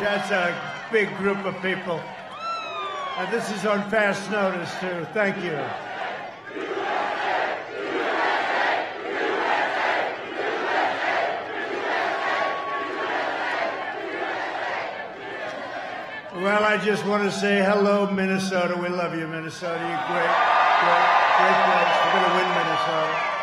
That's a big group of people. And this is on fast notice, too. Thank you. Well, I just want to say hello, Minnesota. We love you, Minnesota. You're great, great, great place. We're going to win Minnesota.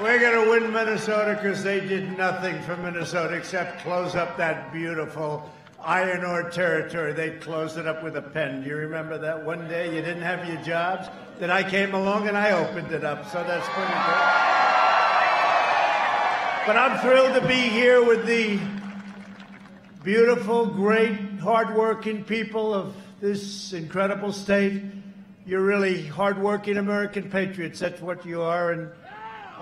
We're going to win Minnesota because they did nothing for Minnesota except close up that beautiful iron ore territory. They closed it up with a pen. Do you remember that one day you didn't have your jobs? Then I came along and I opened it up. So that's pretty good. But I'm thrilled to be here with the beautiful, great, hardworking people of this incredible state. You're really hardworking American patriots. That's what you are. And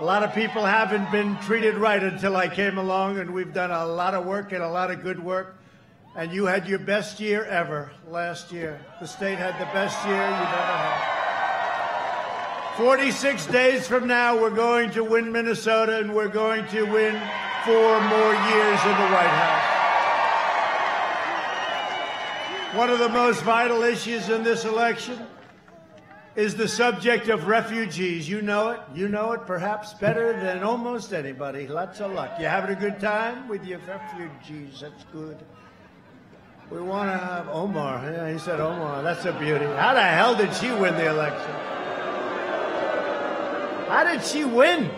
a lot of people haven't been treated right until I came along, and we've done a lot of work and a lot of good work. And you had your best year ever last year. The state had the best year you've ever had. 46 days from now, we're going to win Minnesota, and we're going to win four more years in the White House. One of the most vital issues in this election is the subject of refugees. You know it. You know it perhaps better than almost anybody. Lots of luck. You having a good time with your refugees? That's good. We want to have Omar. Yeah, he said Omar. That's a beauty. How the hell did she win the election? How did she win?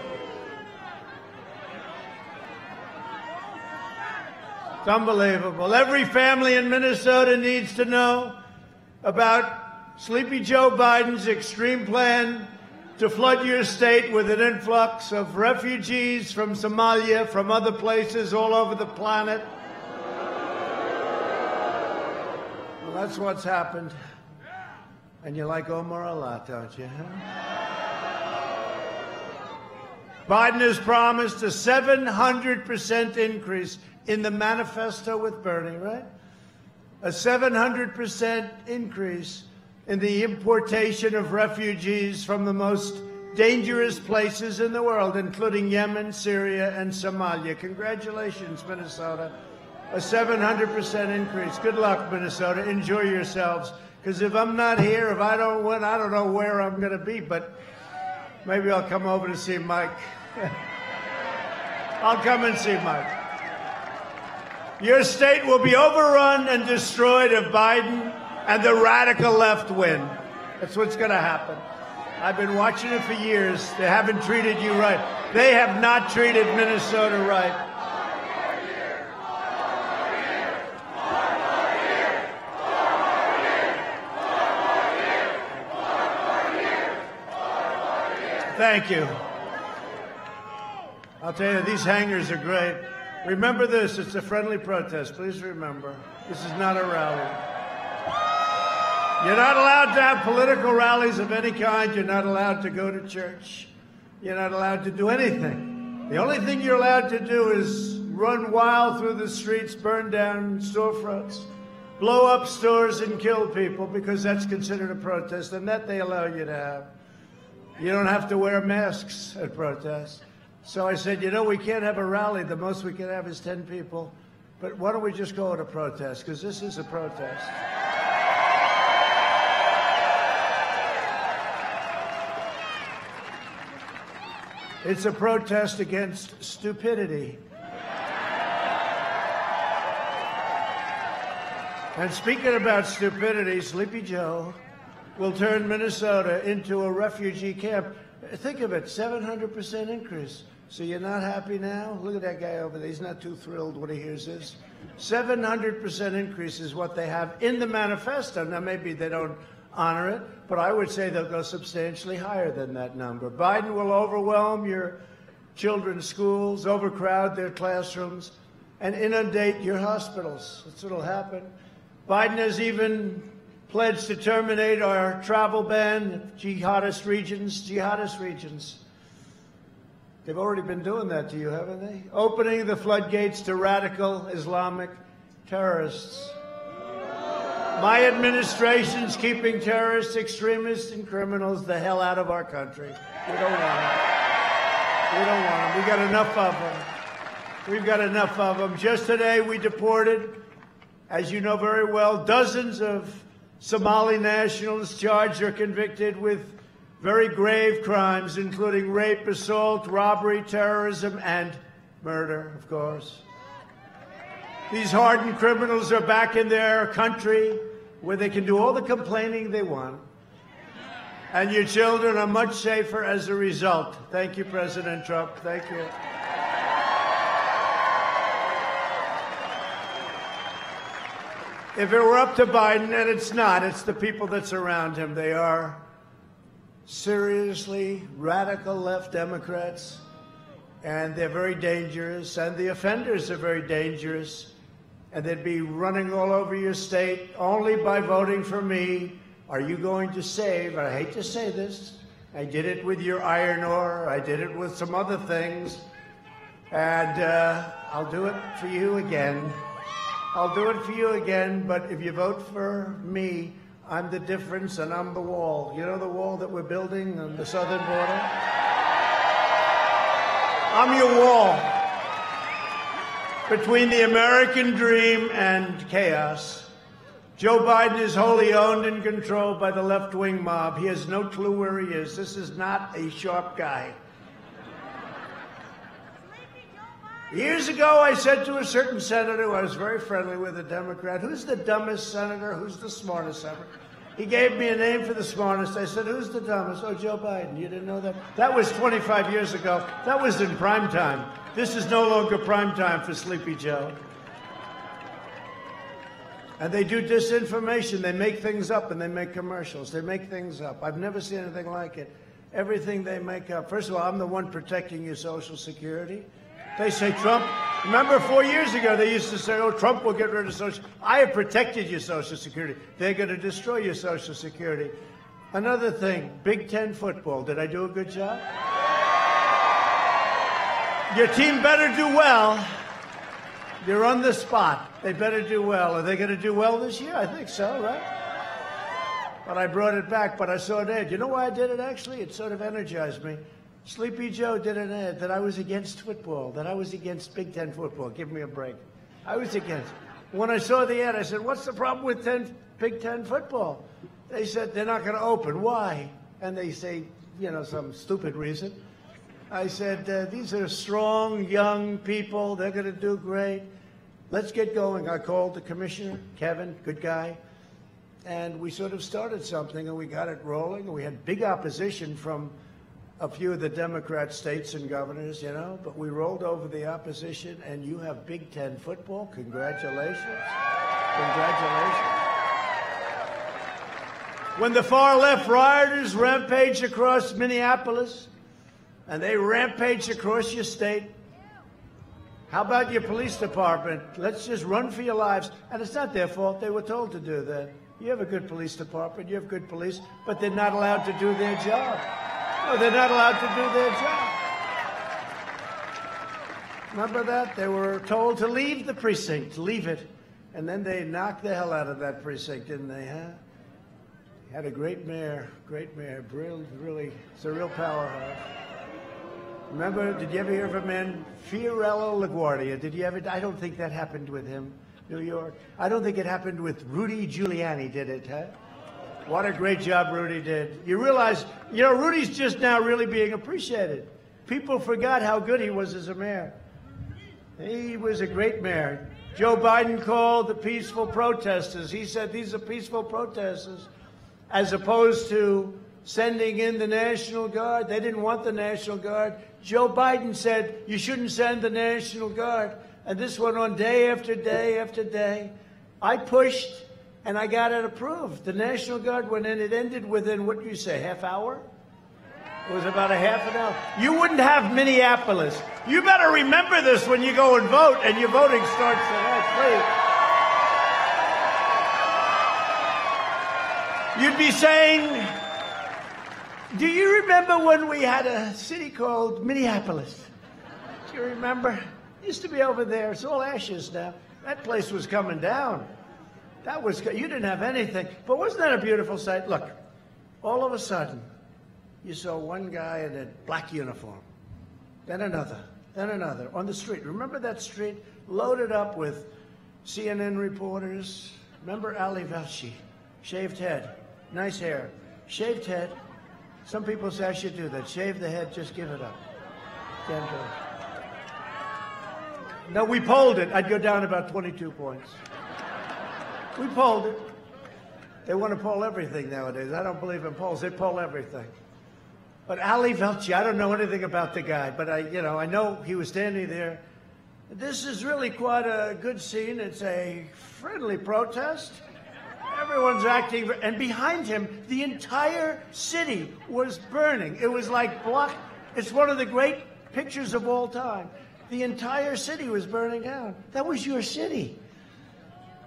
It's unbelievable. Every family in Minnesota needs to know about Sleepy Joe Biden's extreme plan to flood your state with an influx of refugees from Somalia, from other places all over the planet. Well, that's what's happened. And you like Omar a lot, don't you? Biden has promised a 700% increase in the manifesto with Bernie, right? A 700% increase in the importation of refugees from the most dangerous places in the world, including Yemen, Syria, and Somalia. Congratulations, Minnesota. A 700% increase. Good luck, Minnesota. Enjoy yourselves. Because if I'm not here, if I don't win, I don't know where I'm going to be, but maybe I'll come over to see Mike. I'll come and see Mike. Your state will be overrun and destroyed if Biden and the radical left win. That's what's going to happen. I've been watching it for years. They haven't treated you right. They have not treated Minnesota right. Thank you. I'll tell you, these hangars are great. Remember this it's a friendly protest. Please remember, this is not a rally. You're not allowed to have political rallies of any kind. You're not allowed to go to church. You're not allowed to do anything. The only thing you're allowed to do is run wild through the streets, burn down storefronts, blow up stores, and kill people because that's considered a protest, and that they allow you to have. You don't have to wear masks at protests. So I said, you know, we can't have a rally. The most we can have is 10 people. But why don't we just go to a protest? Because this is a protest. It's a protest against stupidity. And speaking about stupidity, Sleepy Joe will turn Minnesota into a refugee camp. Think of it 700% increase. So you're not happy now? Look at that guy over there. He's not too thrilled when he hears this. 700% increase is what they have in the manifesto. Now, maybe they don't honor it, but I would say they'll go substantially higher than that number. Biden will overwhelm your children's schools, overcrowd their classrooms, and inundate your hospitals. That's what'll happen. Biden has even pledged to terminate our travel ban, jihadist regions, jihadist regions. They've already been doing that to you, haven't they? Opening the floodgates to radical Islamic terrorists. My administration's keeping terrorists, extremists, and criminals the hell out of our country. We don't want them. We don't want them. We got enough of them. We've got enough of them. Just today, we deported as you know very well, dozens of Somali nationals charged or convicted with very grave crimes, including rape, assault, robbery, terrorism, and murder, of course. These hardened criminals are back in their country where they can do all the complaining they want. And your children are much safer as a result. Thank you, President Trump. Thank you. If it were up to Biden, and it's not, it's the people that surround him. They are seriously radical left Democrats, and they're very dangerous, and the offenders are very dangerous, and they'd be running all over your state only by voting for me. Are you going to save? I hate to say this. I did it with your iron ore. I did it with some other things. And uh, I'll do it for you again. I'll do it for you again, but if you vote for me, I'm the difference and I'm the wall. You know the wall that we're building on the southern border? I'm your wall between the American dream and chaos. Joe Biden is wholly owned and controlled by the left wing mob. He has no clue where he is. This is not a sharp guy. Years ago, I said to a certain senator who I was very friendly with, a Democrat, who's the dumbest senator? Who's the smartest senator? He gave me a name for the smartest. I said, who's the dumbest? Oh, Joe Biden. You didn't know that? That was 25 years ago. That was in prime time. This is no longer prime time for Sleepy Joe. And they do disinformation. They make things up and they make commercials. They make things up. I've never seen anything like it. Everything they make up. First of all, I'm the one protecting your Social Security. They say Trump. Remember, four years ago, they used to say, oh, Trump will get rid of Social I have protected your Social Security. They're going to destroy your Social Security. Another thing, Big Ten football. Did I do a good job? Your team better do well. You're on the spot. They better do well. Are they going to do well this year? I think so, right? But I brought it back, but I saw it end. You know why I did it, actually? It sort of energized me. Sleepy Joe did an ad that I was against football, that I was against Big Ten football. Give me a break. I was against. When I saw the ad, I said, What's the problem with 10, Big Ten football? They said, They're not going to open. Why? And they say, you know, some stupid reason. I said, uh, These are strong, young people. They're going to do great. Let's get going. I called the commissioner, Kevin, good guy. And we sort of started something and we got it rolling. We had big opposition from a few of the Democrat states and governors, you know, but we rolled over the opposition, and you have Big Ten football. Congratulations. Congratulations. When the far left rioters rampaged across Minneapolis, and they rampaged across your state, how about your police department? Let's just run for your lives. And it's not their fault. They were told to do that. You have a good police department, you have good police, but they're not allowed to do their job. No, they're not allowed to do their job. Remember that? They were told to leave the precinct, leave it. And then they knocked the hell out of that precinct, didn't they, huh? Had a great mayor, great mayor, really, really, it's a real powerhouse. Remember, did you ever hear of a man, Fiorello LaGuardia? Did you ever? I don't think that happened with him, New York. I don't think it happened with Rudy Giuliani, did it, huh? What a great job Rudy did. You realize, you know, Rudy's just now really being appreciated. People forgot how good he was as a mayor. He was a great mayor. Joe Biden called the peaceful protesters. He said these are peaceful protesters, as opposed to sending in the National Guard. They didn't want the National Guard. Joe Biden said you shouldn't send the National Guard. And this went on day after day after day. I pushed and I got it approved. The National Guard went in. It ended within, what do you say, half hour? It was about a half an hour. You wouldn't have Minneapolis. You better remember this when you go and vote, and your voting starts tonight, please. You'd be saying, do you remember when we had a city called Minneapolis? Do you remember? It used to be over there. It's all ashes now. That place was coming down. That was, you didn't have anything. But wasn't that a beautiful sight? Look, all of a sudden, you saw one guy in a black uniform, then another, then another on the street. Remember that street? Loaded up with CNN reporters. Remember Ali Velshi? Shaved head, nice hair, shaved head. Some people say I should do that. Shave the head, just give it up. Can't do it. No, we polled it. I'd go down about 22 points. We polled it. They want to poll everything nowadays. I don't believe in polls. They poll everything. But Ali Velshi, I don't know anything about the guy, but I, you know, I know he was standing there. This is really quite a good scene. It's a friendly protest. Everyone's acting, and behind him, the entire city was burning. It was like block. It's one of the great pictures of all time. The entire city was burning down. That was your city.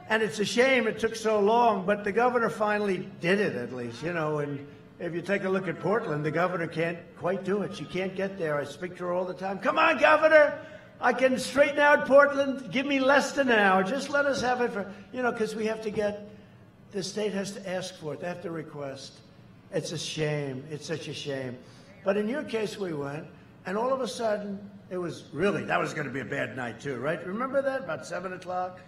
And it's a shame it took so long, but the governor finally did it at least, you know. And if you take a look at Portland, the governor can't quite do it. She can't get there. I speak to her all the time. Come on, governor. I can straighten out Portland. Give me less than an hour. Just let us have it for, you know, because we have to get, the state has to ask for it. They have to request. It's a shame. It's such a shame. But in your case, we went, and all of a sudden, it was really, that was going to be a bad night, too, right? Remember that? About 7 o'clock?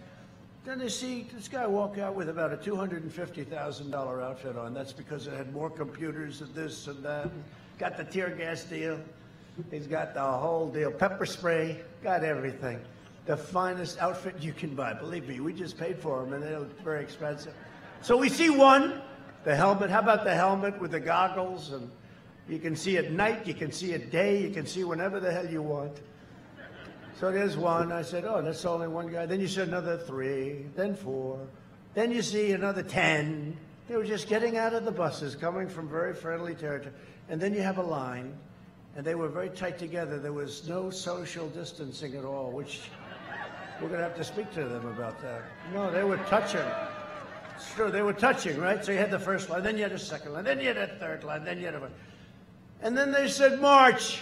Then they see this guy walk out with about a $250,000 outfit on. That's because it had more computers and this and that. Got the tear gas deal. He's got the whole deal. Pepper spray. Got everything. The finest outfit you can buy. Believe me, we just paid for them and they're very expensive. So we see one, the helmet. How about the helmet with the goggles? And you can see at night, you can see at day, you can see whenever the hell you want. So there's one. I said, oh, that's only one guy. Then you see another three, then four. Then you see another 10. They were just getting out of the buses, coming from very friendly territory. And then you have a line, and they were very tight together. There was no social distancing at all, which we're going to have to speak to them about that. No, they were touching. It's true, they were touching, right? So you had the first line, then you had a second line, then you had a third line, then you had a. And then they said, March.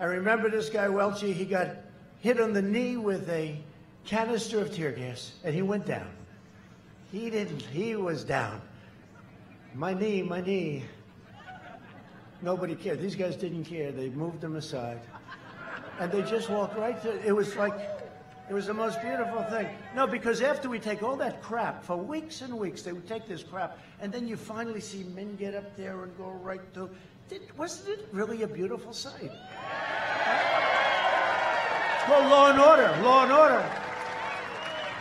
I remember this guy, Welchie, he got hit on the knee with a canister of tear gas, and he went down. He didn't, he was down. My knee, my knee. Nobody cared. These guys didn't care. They moved him aside. And they just walked right through. It was like, it was the most beautiful thing. No, because after we take all that crap, for weeks and weeks, they would take this crap, and then you finally see men get up there and go right through. Did, wasn't it really a beautiful sight? It's called law and order. Law and order.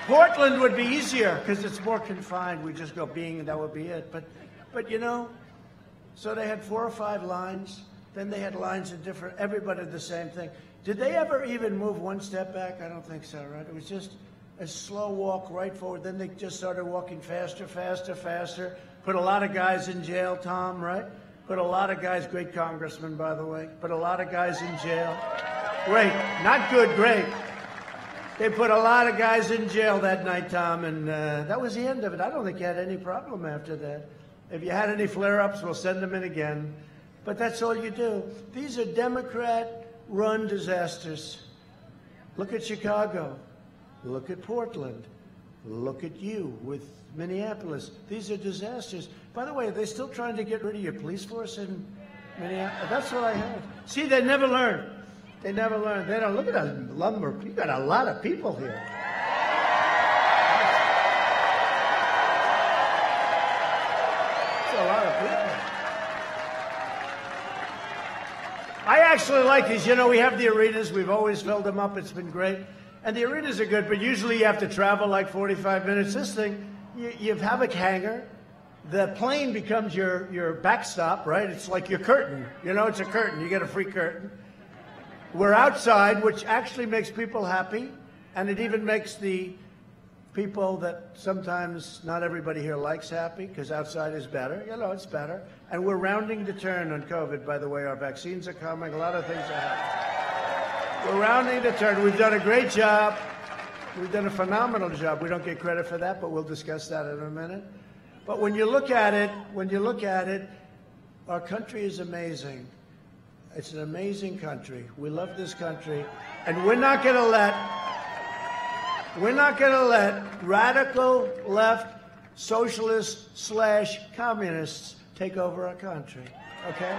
Portland would be easier because it's more confined. We just go being, and that would be it. But, but you know, so they had four or five lines. Then they had lines of different. Everybody the same thing. Did they ever even move one step back? I don't think so. Right? It was just a slow walk right forward. Then they just started walking faster, faster, faster. Put a lot of guys in jail, Tom. Right? Put a lot of guys, great congressman, by the way, put a lot of guys in jail. Great, not good, great. They put a lot of guys in jail that night, Tom, and uh, that was the end of it. I don't think you had any problem after that. If you had any flare ups, we'll send them in again. But that's all you do. These are Democrat run disasters. Look at Chicago. Look at Portland. Look at you with Minneapolis. These are disasters. By the way, are they still trying to get rid of your police force in Minneapolis? That's what I heard. See, they never learn. They never learn. They don't look at that lumber. You got a lot of people here. It's a lot of people. I actually like these. You know, we have the arenas. We've always filled them up. It's been great. And the arenas are good, but usually you have to travel like 45 minutes. This thing, you, you have a hangar. The plane becomes your, your backstop, right? It's like your curtain. You know, it's a curtain. You get a free curtain. We're outside, which actually makes people happy, and it even makes the people that sometimes not everybody here likes happy because outside is better. You know, it's better. And we're rounding the turn on COVID, by the way. Our vaccines are coming, a lot of things are happening. We're rounding the turn. We've done a great job. We've done a phenomenal job. We don't get credit for that, but we'll discuss that in a minute. But when you look at it, when you look at it, our country is amazing. It's an amazing country. We love this country, and we're not going to let we're not going to let radical left socialists slash communists take over our country. Okay?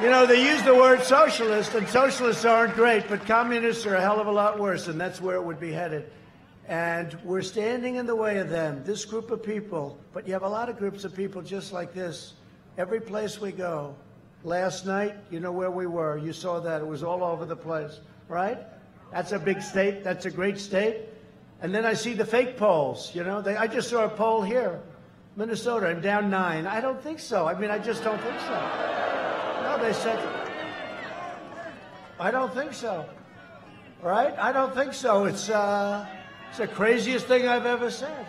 You know, they use the word socialist, and socialists aren't great, but communists are a hell of a lot worse, and that's where it would be headed. And we're standing in the way of them, this group of people. But you have a lot of groups of people just like this. Every place we go. Last night, you know where we were. You saw that. It was all over the place, right? That's a big state. That's a great state. And then I see the fake polls. You know, they, I just saw a poll here, Minnesota. I'm down nine. I don't think so. I mean, I just don't think so. No, they said. I don't think so. Right? I don't think so. It's uh, it's the craziest thing I've ever said.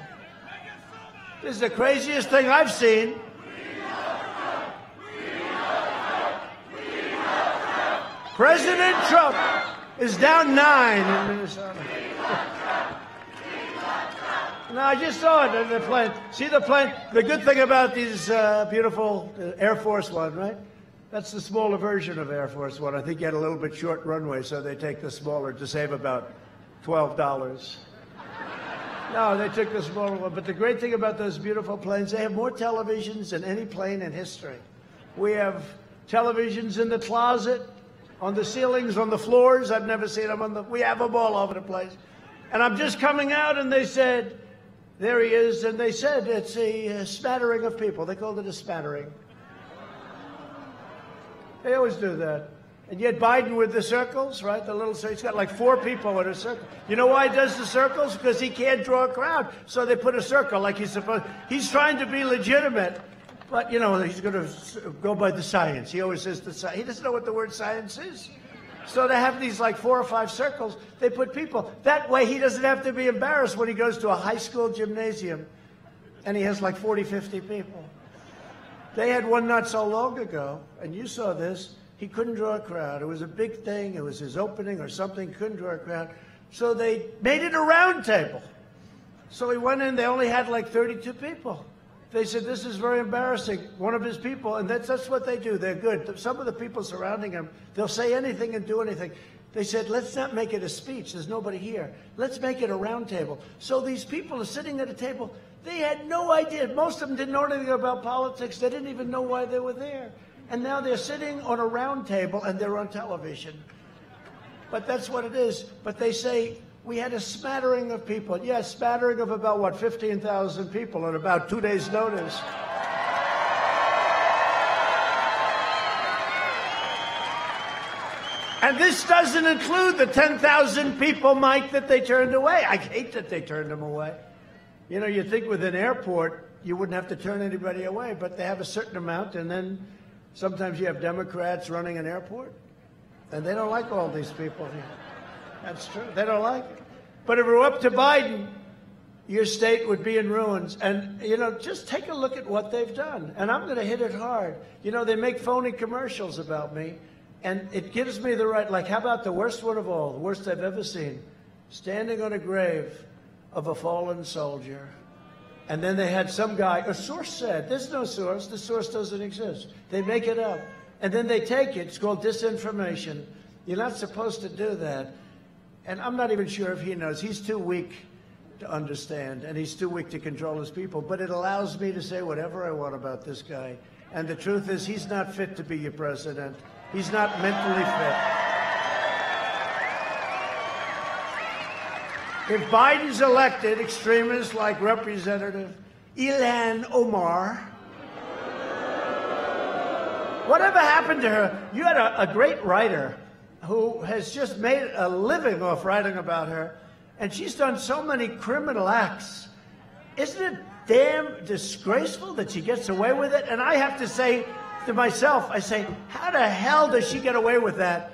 This is the craziest thing I've seen. President Trump is down nine in Minnesota. No, I just saw it in the plane. See the plane? The good thing about these uh, beautiful uh, Air Force One, right? That's the smaller version of Air Force One. I think you had a little bit short runway, so they take the smaller to save about $12. No, they took the smaller one. But the great thing about those beautiful planes, they have more televisions than any plane in history. We have televisions in the closet, on the ceilings, on the floors. I've never seen them on the. We have them all over the place. And I'm just coming out, and they said, "There he is," and they said it's a, spattering of people. They called it a spattering. They always do that. And yet Biden with the circles, right? The little he's got like four people in a circle. You know why he does the circles? Because he can't draw a crowd. So they put a circle like he's supposed. He's trying to be legitimate, but you know he's going to go by the science. He always says the science. He doesn't know what the word science is. So they have these like four or five circles. They put people. That way he doesn't have to be embarrassed when he goes to a high school gymnasium and he has like 40, 50 people. They had one not so long ago, and you saw this. He couldn't draw a crowd. It was a big thing. It was his opening or something. Couldn't draw a crowd. So they made it a round table. So he went in. They only had like 32 people. They said, This is very embarrassing. One of his people, and that's, that's what they do. They're good. Some of the people surrounding him, they'll say anything and do anything. They said, Let's not make it a speech. There's nobody here. Let's make it a round table. So these people are sitting at a table. They had no idea. Most of them didn't know anything about politics. They didn't even know why they were there and now they're sitting on a round table and they're on television. But that's what it is. But they say we had a smattering of people. Yes, yeah, smattering of about what 15,000 people at about two days' notice. And this doesn't include the 10,000 people, Mike, that they turned away. I hate that they turned them away. You know, you think with an airport, you wouldn't have to turn anybody away, but they have a certain amount, and then Sometimes you have Democrats running an airport, and they don't like all these people here. That's true. They don't like it. But if it were up to Biden, your state would be in ruins. And, you know, just take a look at what they've done. And I'm going to hit it hard. You know, they make phony commercials about me, and it gives me the right, like, how about the worst one of all, the worst I've ever seen? Standing on a grave of a fallen soldier. And then they had some guy, a source said, there's no source, the source doesn't exist. They make it up. And then they take it, it's called disinformation. You're not supposed to do that. And I'm not even sure if he knows. He's too weak to understand, and he's too weak to control his people. But it allows me to say whatever I want about this guy. And the truth is, he's not fit to be your president. He's not mentally fit. If Biden's elected, extremists like Representative Ilhan Omar, whatever happened to her? You had a, a great writer who has just made a living off writing about her, and she's done so many criminal acts. Isn't it damn disgraceful that she gets away with it? And I have to say to myself, I say, how the hell does she get away with that?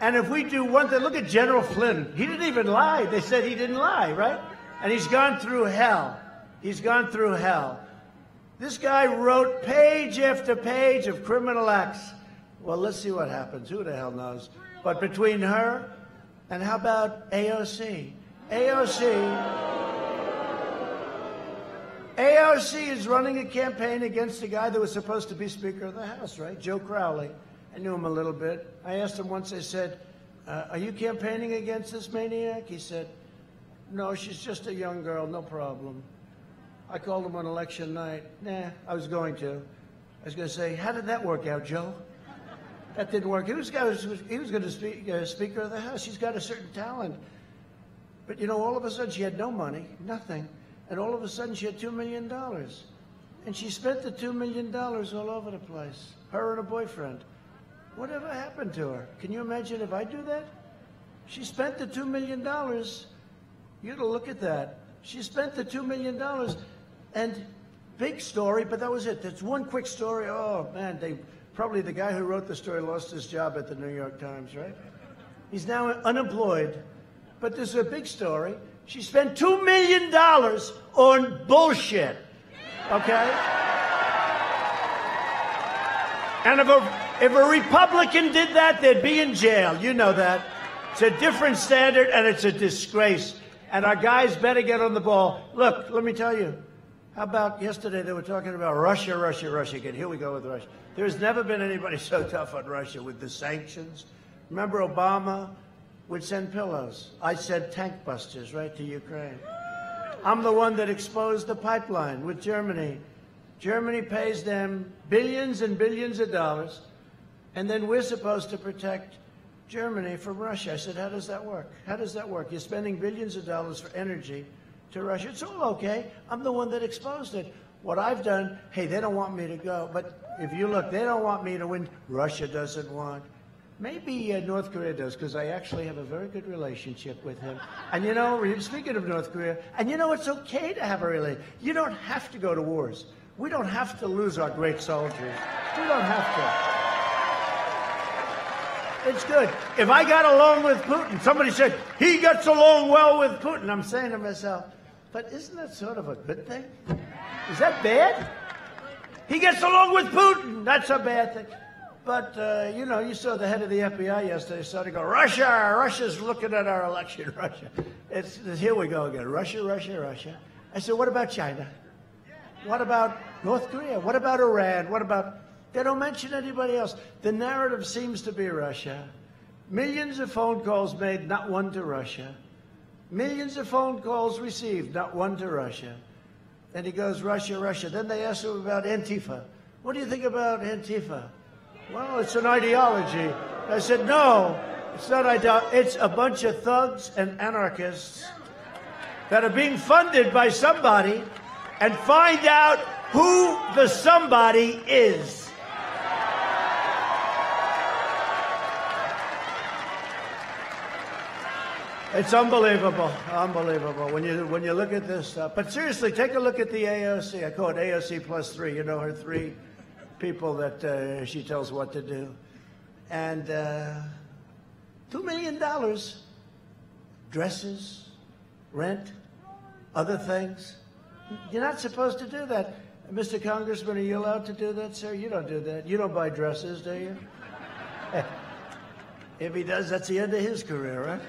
And if we do one thing, look at General Flynn. He didn't even lie. They said he didn't lie, right? And he's gone through hell. He's gone through hell. This guy wrote page after page of criminal acts. Well, let's see what happens. Who the hell knows? But between her and how about AOC? AOC. AOC is running a campaign against a guy that was supposed to be Speaker of the House, right? Joe Crowley. I knew him a little bit. I asked him once, I said, uh, Are you campaigning against this maniac? He said, No, she's just a young girl, no problem. I called him on election night. Nah, I was going to. I was going to say, How did that work out, Joe? That didn't work. He was, he was going to speak uh, Speaker of the House. He's got a certain talent. But you know, all of a sudden she had no money, nothing. And all of a sudden she had $2 million. And she spent the $2 million all over the place, her and her boyfriend. Whatever happened to her? Can you imagine if I do that? She spent the $2 million. You got to look at that. She spent the $2 million. And big story, but that was it. That's one quick story. Oh, man, they probably the guy who wrote the story lost his job at the New York Times, right? He's now unemployed. But this is a big story. She spent $2 million on bullshit. Okay? And if a, if a Republican did that, they'd be in jail. You know that. It's a different standard and it's a disgrace. And our guys better get on the ball. Look, let me tell you. How about yesterday they were talking about Russia, Russia, Russia again. Here we go with Russia. There's never been anybody so tough on Russia with the sanctions. Remember Obama would send pillows. I said tank busters right to Ukraine. I'm the one that exposed the pipeline with Germany. Germany pays them billions and billions of dollars, and then we're supposed to protect Germany from Russia. I said, how does that work? How does that work? You're spending billions of dollars for energy to Russia. It's all okay. I'm the one that exposed it. What I've done, hey, they don't want me to go. But if you look, they don't want me to win. Russia doesn't want. Maybe uh, North Korea does, because I actually have a very good relationship with him. And you know, speaking of North Korea, and you know, it's okay to have a relationship. You don't have to go to wars. We don't have to lose our great soldiers. We don't have to. It's good. If I got along with Putin, somebody said, he gets along well with Putin. I'm saying to myself, but isn't that sort of a good thing? Is that bad? He gets along with Putin. That's a bad thing. But, uh, you know, you saw the head of the FBI yesterday started to go, Russia, Russia's looking at our election, Russia. It's, it's, here we go again, Russia, Russia, Russia. I said, what about China? What about North Korea? What about Iran? What about, they don't mention anybody else. The narrative seems to be Russia. Millions of phone calls made, not one to Russia. Millions of phone calls received, not one to Russia. And he goes, Russia, Russia. Then they ask him about Antifa. What do you think about Antifa? Well, it's an ideology. I said, no, it's not ideology. It's a bunch of thugs and anarchists that are being funded by somebody and find out who the somebody is. It's unbelievable, unbelievable when you when you look at this stuff. But seriously, take a look at the AOC. I call it AOC plus three. You know her three people that uh, she tells what to do. And uh, $2 million, dresses, rent, other things. You're not supposed to do that. Mr. Congressman, are you allowed to do that, sir? You don't do that. You don't buy dresses, do you? if he does, that's the end of his career, right?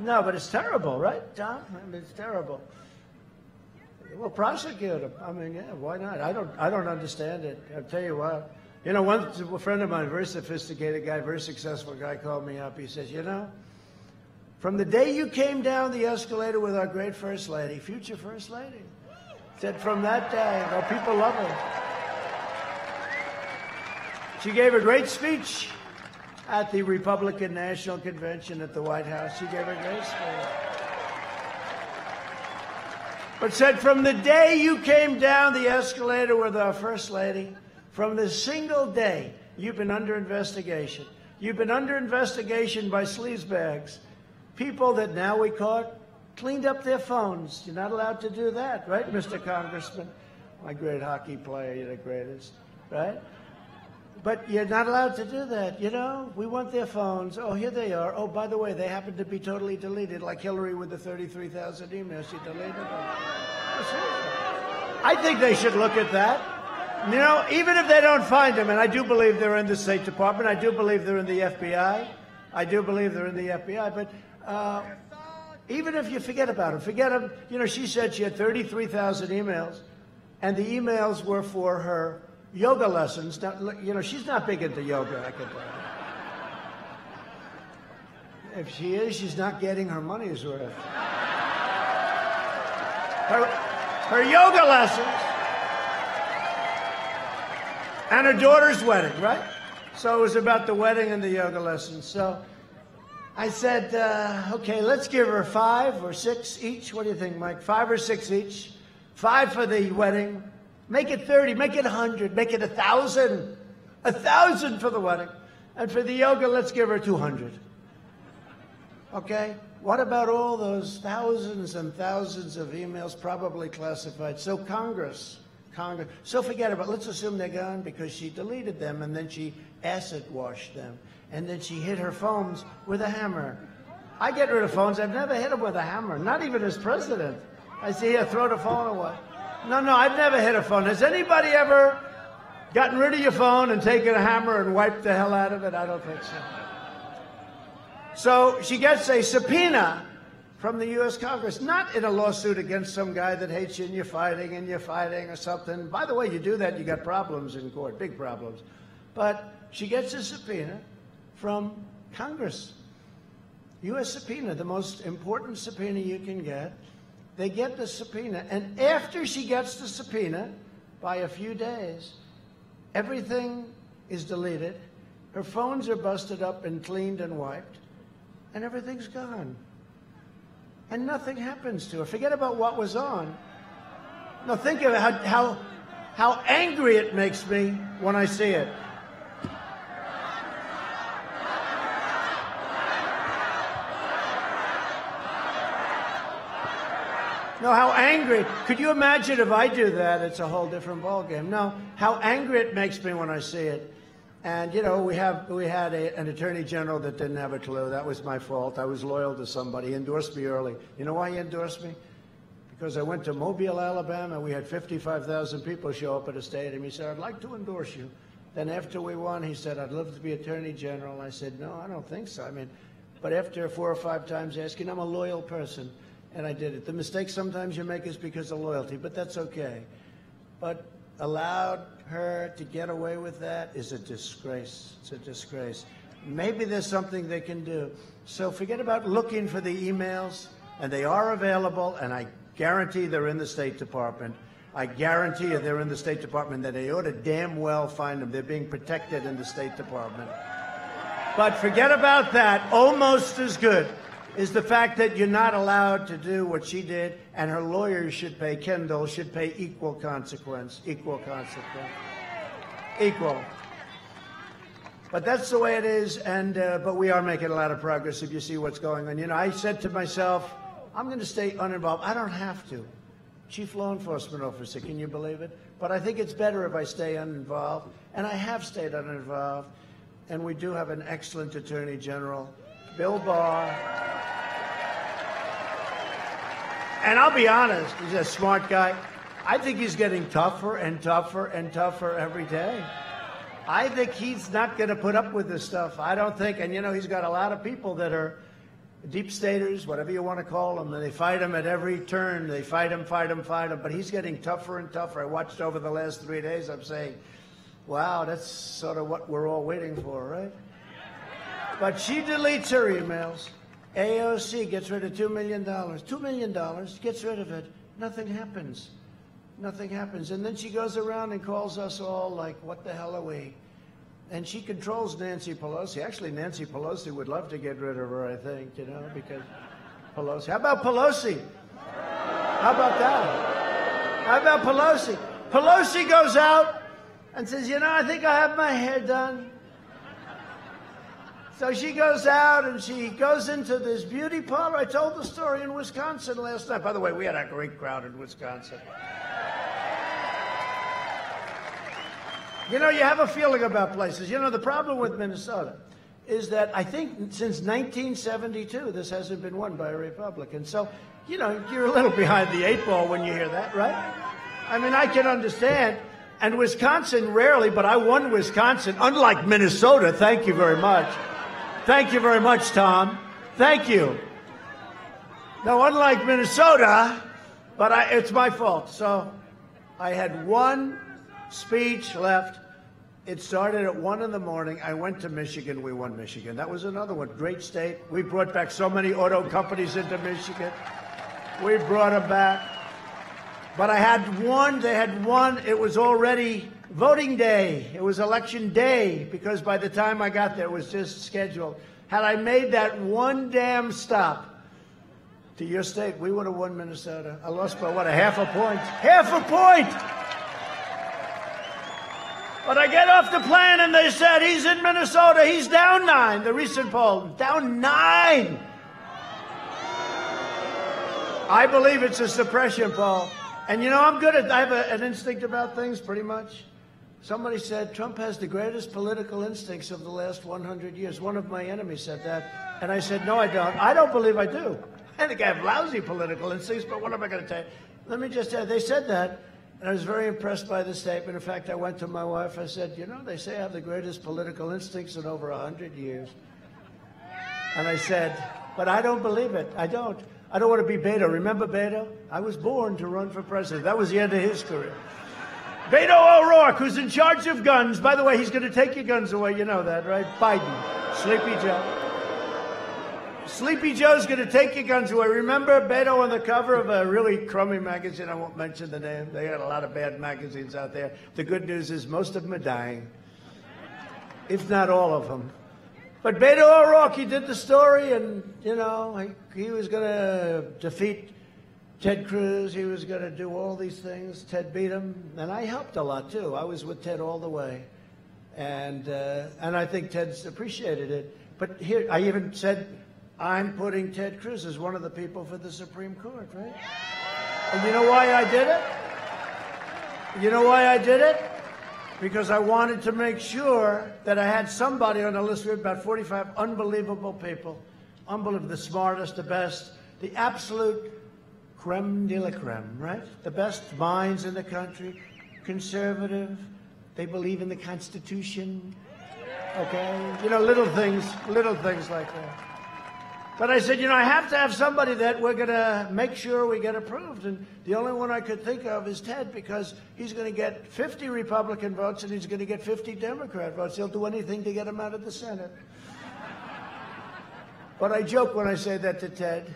No, but it's terrible, right, Tom? I mean, it's terrible. Well, prosecute him. I mean, yeah, why not? I don't, I don't understand it. I'll tell you what. You know, one a friend of mine, very sophisticated guy, very successful guy, called me up. He says, you know, from the day you came down the escalator with our great First Lady, future First Lady, said from that day, well, people love her. She gave a great speech at the Republican National Convention at the White House. She gave a great speech but said, From the day you came down the escalator with our First Lady, from the single day, you've been under investigation. You've been under investigation by sleazebags, people that now we caught cleaned up their phones. You're not allowed to do that, right, Mr. Congressman? My great hockey player, you're the greatest, right? But you're not allowed to do that. You know, we want their phones. Oh, here they are. Oh, by the way, they happen to be totally deleted, like Hillary with the 33,000 emails. She deleted them. I think they should look at that. You know, even if they don't find them, and I do believe they're in the State Department, I do believe they're in the FBI, I do believe they're in the FBI, but uh, even if you forget about them, forget them. You know, she said she had 33,000 emails, and the emails were for her yoga lessons. Now, you know, she's not big into yoga, I can tell. If she is, she's not getting her money's worth. Her, her yoga lessons and her daughter's wedding, right? So it was about the wedding and the yoga lessons. So I said, uh, okay, let's give her five or six each. What do you think, Mike? Five or six each. Five for the wedding. Make it 30, make it 100, make it a 1,000. A 1,000 for the wedding. And for the yoga, let's give her 200. Okay? What about all those thousands and thousands of emails, probably classified? So Congress, Congress. So forget about. Let's assume they're gone because she deleted them and then she acid washed them and then she hit her phones with a hammer. I get rid of phones. I've never hit them with a hammer, not even as president. I say, here, throw the phone away. No, no, I've never hit a phone. Has anybody ever gotten rid of your phone and taken a hammer and wiped the hell out of it? I don't think so. So she gets a subpoena from the U.S. Congress, not in a lawsuit against some guy that hates you and you're fighting and you're fighting or something. By the way, you do that, you got problems in court, big problems. But she gets a subpoena from Congress. U.S. subpoena, the most important subpoena you can get. They get the subpoena, and after she gets the subpoena, by a few days, everything is deleted. Her phones are busted up and cleaned and wiped and everything's gone. And nothing happens to her. Forget about what was on. Now think of how, how, how angry it makes me when I see it. No, how angry. Could you imagine if I do that? It's a whole different ballgame. No, how angry it makes me when I see it. And you know, we have we had a, an attorney general that didn't have a clue. That was my fault. I was loyal to somebody. He endorsed me early. You know why he endorsed me? Because I went to Mobile, Alabama. We had 55,000 people show up at a stadium. He said, "I'd like to endorse you." Then after we won, he said, "I'd love to be attorney general." I said, "No, I don't think so." I mean, but after four or five times asking, I'm a loyal person, and I did it. The mistake sometimes you make is because of loyalty, but that's okay. But allowed her to get away with that is a disgrace. It's a disgrace. Maybe there's something they can do. So forget about looking for the emails, and they are available, and I guarantee they're in the State Department. I guarantee you they're in the State Department, that they ought to damn well find them. They're being protected in the State Department. But forget about that. Almost as good is the fact that you're not allowed to do what she did, and her lawyers should pay, Kendall should pay equal consequence, equal consequence, equal. But that's the way it is, and uh, but we are making a lot of progress if you see what's going on. You know, I said to myself, I'm going to stay uninvolved. I don't have to. Chief law enforcement officer, can you believe it? But I think it's better if I stay uninvolved, and I have stayed uninvolved. And we do have an excellent attorney general, Bill Barr. And I'll be honest, he's a smart guy. I think he's getting tougher and tougher and tougher every day. I think he's not going to put up with this stuff. I don't think, and you know, he's got a lot of people that are deep staters, whatever you want to call them, and they fight him at every turn. They fight him, fight him, fight him. But he's getting tougher and tougher. I watched over the last three days. I'm saying, wow, that's sort of what we're all waiting for, right? But she deletes her emails. AOC gets rid of $2 million. $2 million, gets rid of it. Nothing happens. Nothing happens. And then she goes around and calls us all like, what the hell are we? And she controls Nancy Pelosi. Actually, Nancy Pelosi would love to get rid of her, I think, you know, because Pelosi. How about Pelosi? How about that? How about Pelosi? Pelosi goes out and says, you know, I think I have my hair done. So she goes out and she goes into this beauty parlor. I told the story in Wisconsin last night. By the way, we had a great crowd in Wisconsin. You know, you have a feeling about places. You know, the problem with Minnesota is that I think since 1972, this hasn't been won by a Republican. So, you know, you're a little behind the eight ball when you hear that, right? I mean, I can understand. And Wisconsin rarely, but I won Wisconsin, unlike Minnesota. Thank you very much. Thank you very much, Tom. Thank you. Now, unlike Minnesota, but I, it's my fault. So I had one speech left. It started at one in the morning. I went to Michigan. We won Michigan. That was another one. Great state. We brought back so many auto companies into Michigan. We brought them back. But I had one. They had one. It was already voting day. It was election day because by the time I got there, it was just scheduled. Had I made that one damn stop to your state, we would have won Minnesota. I lost by what, a half a point? Half a point! But I get off the plane and they said he's in Minnesota. He's down nine. The recent poll, down nine. I believe it's a suppression poll. And you know, I'm good at, I have a, an instinct about things pretty much. Somebody said Trump has the greatest political instincts of the last 100 years. One of my enemies said that. And I said, no, I don't. I don't believe I do. I think I have lousy political instincts, but what am I going to tell you? Let me just say, they said that, and I was very impressed by the statement. In fact, I went to my wife. I said, you know, they say I have the greatest political instincts in over 100 years. And I said, but I don't believe it. I don't. I don't want to be Beto. Remember Beto? I was born to run for president. That was the end of his career. Beto O'Rourke, who's in charge of guns. By the way, he's going to take your guns away. You know that, right? Biden. Sleepy Joe. Sleepy Joe's going to take your guns away. Remember Beto on the cover of a really crummy magazine? I won't mention the name. They got a lot of bad magazines out there. The good news is most of them are dying, if not all of them. But Beto O'Rourke, he did the story, and, you know, he, he was going to defeat Ted Cruz. He was going to do all these things. Ted beat him, and I helped a lot, too. I was with Ted all the way. And, uh, and I think Ted's appreciated it. But here, I even said, I'm putting Ted Cruz as one of the people for the Supreme Court, right? And you know why I did it? You know why I did it? Because I wanted to make sure that I had somebody on the list. We had about 45 unbelievable people. Unbelievable. The smartest, the best, the absolute creme de la creme, right? The best minds in the country. Conservative. They believe in the Constitution. Okay? You know, little things, little things like that. But I said, you know, I have to have somebody that we're going to make sure we get approved. And the only one I could think of is Ted because he's going to get 50 Republican votes and he's going to get 50 Democrat votes. He'll do anything to get him out of the Senate. but I joke when I say that to Ted.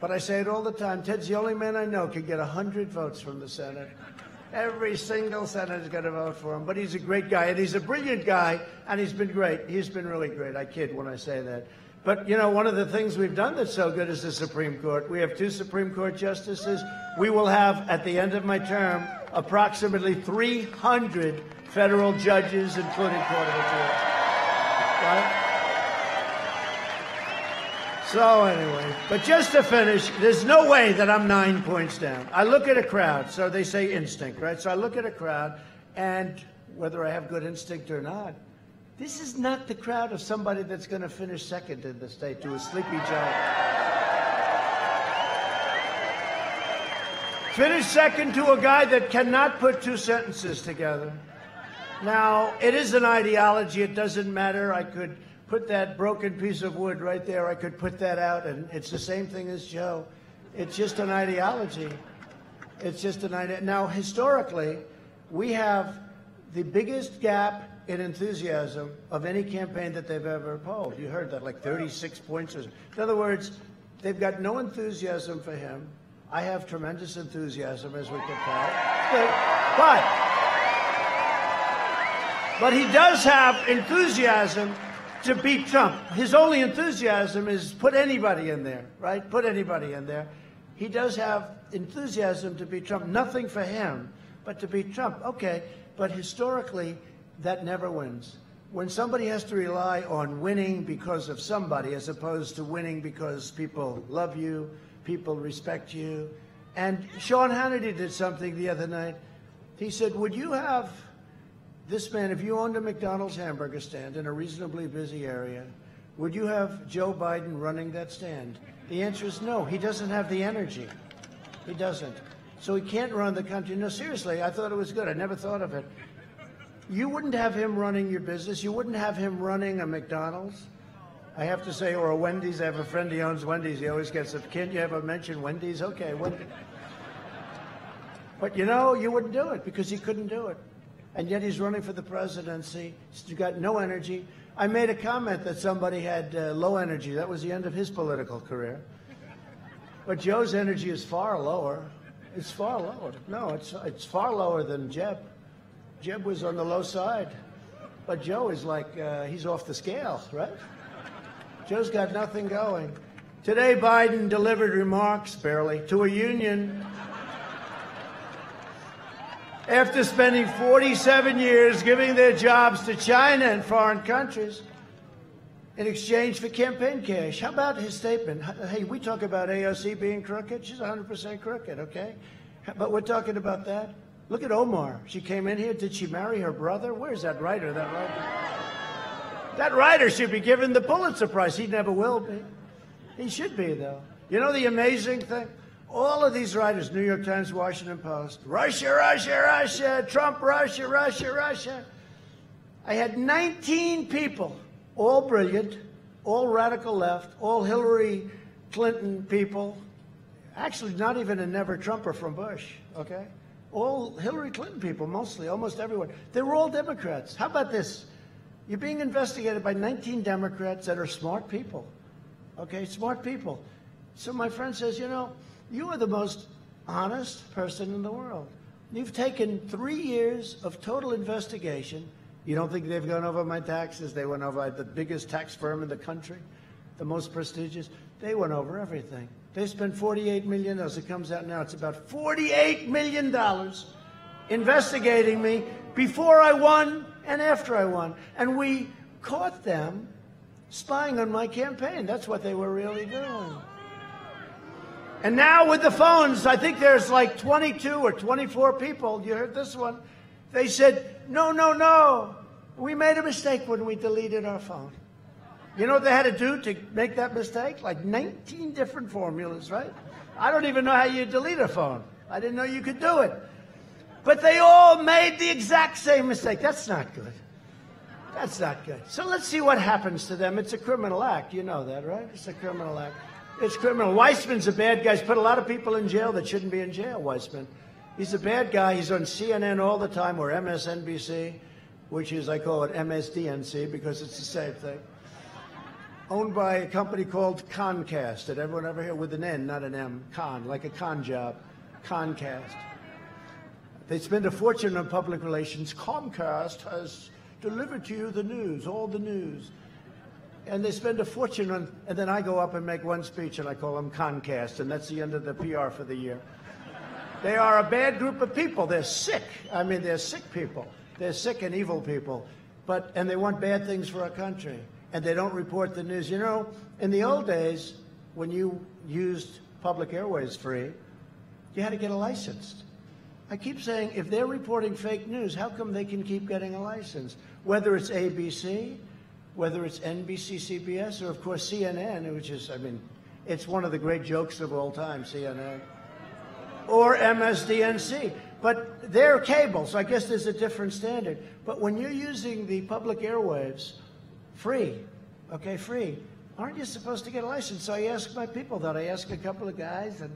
But I say it all the time. Ted's the only man I know can get 100 votes from the Senate. Every single senator's going to vote for him. But he's a great guy, and he's a brilliant guy, and he's been great. He's been really great. I kid when I say that. But, you know, one of the things we've done that's so good is the Supreme Court. We have two Supreme Court justices. We will have, at the end of my term, approximately 300 federal judges, including Court of Appeals. Right? So, anyway, but just to finish, there's no way that I'm nine points down. I look at a crowd, so they say instinct, right? So I look at a crowd, and whether I have good instinct or not, this is not the crowd of somebody that's going to finish second in the state to a sleepy Joe. Finish second to a guy that cannot put two sentences together. Now, it is an ideology. It doesn't matter. I could put that broken piece of wood right there. I could put that out, and it's the same thing as Joe. It's just an ideology. It's just an idea. Now, historically, we have the biggest gap in enthusiasm of any campaign that they've ever polled. You heard that, like 36 points. In other words, they've got no enthusiasm for him. I have tremendous enthusiasm, as we can tell. But, but he does have enthusiasm to beat Trump. His only enthusiasm is put anybody in there, right? Put anybody in there. He does have enthusiasm to beat Trump. Nothing for him, but to beat Trump. Okay, but historically, that never wins. When somebody has to rely on winning because of somebody as opposed to winning because people love you, people respect you. And Sean Hannity did something the other night. He said, Would you have this man, if you owned a McDonald's hamburger stand in a reasonably busy area, would you have Joe Biden running that stand? The answer is no. He doesn't have the energy. He doesn't. So he can't run the country. No, seriously, I thought it was good. I never thought of it you wouldn't have him running your business. You wouldn't have him running a McDonald's. I have to say, or a Wendy's. I have a friend he owns Wendy's. He always gets it. Can't you ever mention Wendy's? Okay. But you know, you wouldn't do it because he couldn't do it. And yet he's running for the presidency. He's got no energy. I made a comment that somebody had uh, low energy. That was the end of his political career. But Joe's energy is far lower. It's far lower. No, it's, it's far lower than Jeb. Jeb was on the low side. But Joe is like, uh, he's off the scale, right? Joe's got nothing going. Today, Biden delivered remarks, barely, to a union after spending 47 years giving their jobs to China and foreign countries in exchange for campaign cash. How about his statement? Hey, we talk about AOC being crooked. She's 100% crooked, okay? But we're talking about that. Look at Omar. She came in here. Did she marry her brother? Where's that writer? That writer? That writer should be given the Pulitzer Prize. He never will be. He should be, though. You know the amazing thing? All of these writers, New York Times, Washington Post, Russia, Russia, Russia, Trump, Russia, Russia, Russia. I had 19 people, all brilliant, all radical left, all Hillary Clinton people. Actually, not even a never Trumper from Bush, okay? All Hillary Clinton people, mostly, almost everyone. They were all Democrats. How about this? You're being investigated by 19 Democrats that are smart people. Okay, smart people. So my friend says, you know, you are the most honest person in the world. You've taken three years of total investigation. You don't think they've gone over my taxes? They went over the biggest tax firm in the country, the most prestigious. They went over everything. They spent 48 million. As it comes out now, it's about $48 million investigating me before I won and after I won. And we caught them spying on my campaign. That's what they were really doing. And now with the phones, I think there's like 22 or 24 people. You heard this one. They said, no, no, no. We made a mistake when we deleted our phone. You know what they had to do to make that mistake? Like 19 different formulas, right? I don't even know how you delete a phone. I didn't know you could do it. But they all made the exact same mistake. That's not good. That's not good. So let's see what happens to them. It's a criminal act. You know that, right? It's a criminal act. It's criminal. Weissmann's a bad guy. He's put a lot of people in jail that shouldn't be in jail, Weissmann. He's a bad guy. He's on CNN all the time or MSNBC, which is, I call it MSDNC because it's the same thing. Owned by a company called Concast. Did everyone ever hear with an N, not an M? Con, like a con job. Concast. They spend a fortune on public relations. Comcast has delivered to you the news, all the news. And they spend a fortune on, and then I go up and make one speech and I call them Concast, and that's the end of the PR for the year. They are a bad group of people. They're sick. I mean, they're sick people. They're sick and evil people. But, and they want bad things for our country. And they don't report the news. You know, in the old days, when you used public airways free, you had to get a license. I keep saying, if they're reporting fake news, how come they can keep getting a license? Whether it's ABC, whether it's NBC, CBS, or of course CNN, which is, I mean, it's one of the great jokes of all time, CNN, or MSDNC. But they're cable, so I guess there's a different standard. But when you're using the public airwaves free, okay, free, aren't you supposed to get a license? So I ask my people that. I ask a couple of guys, and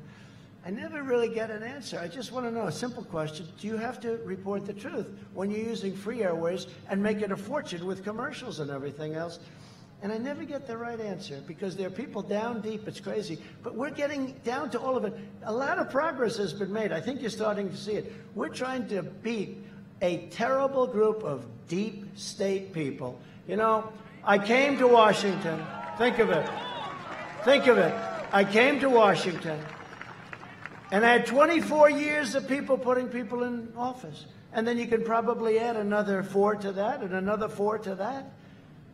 I never really get an answer. I just want to know a simple question. Do you have to report the truth when you're using free airways and make it a fortune with commercials and everything else? And I never get the right answer because there are people down deep. It's crazy. But we're getting down to all of it. A lot of progress has been made. I think you're starting to see it. We're trying to beat a terrible group of deep state people. You know, I came to Washington. Think of it. Think of it. I came to Washington. And I had 24 years of people putting people in office. And then you can probably add another four to that and another four to that.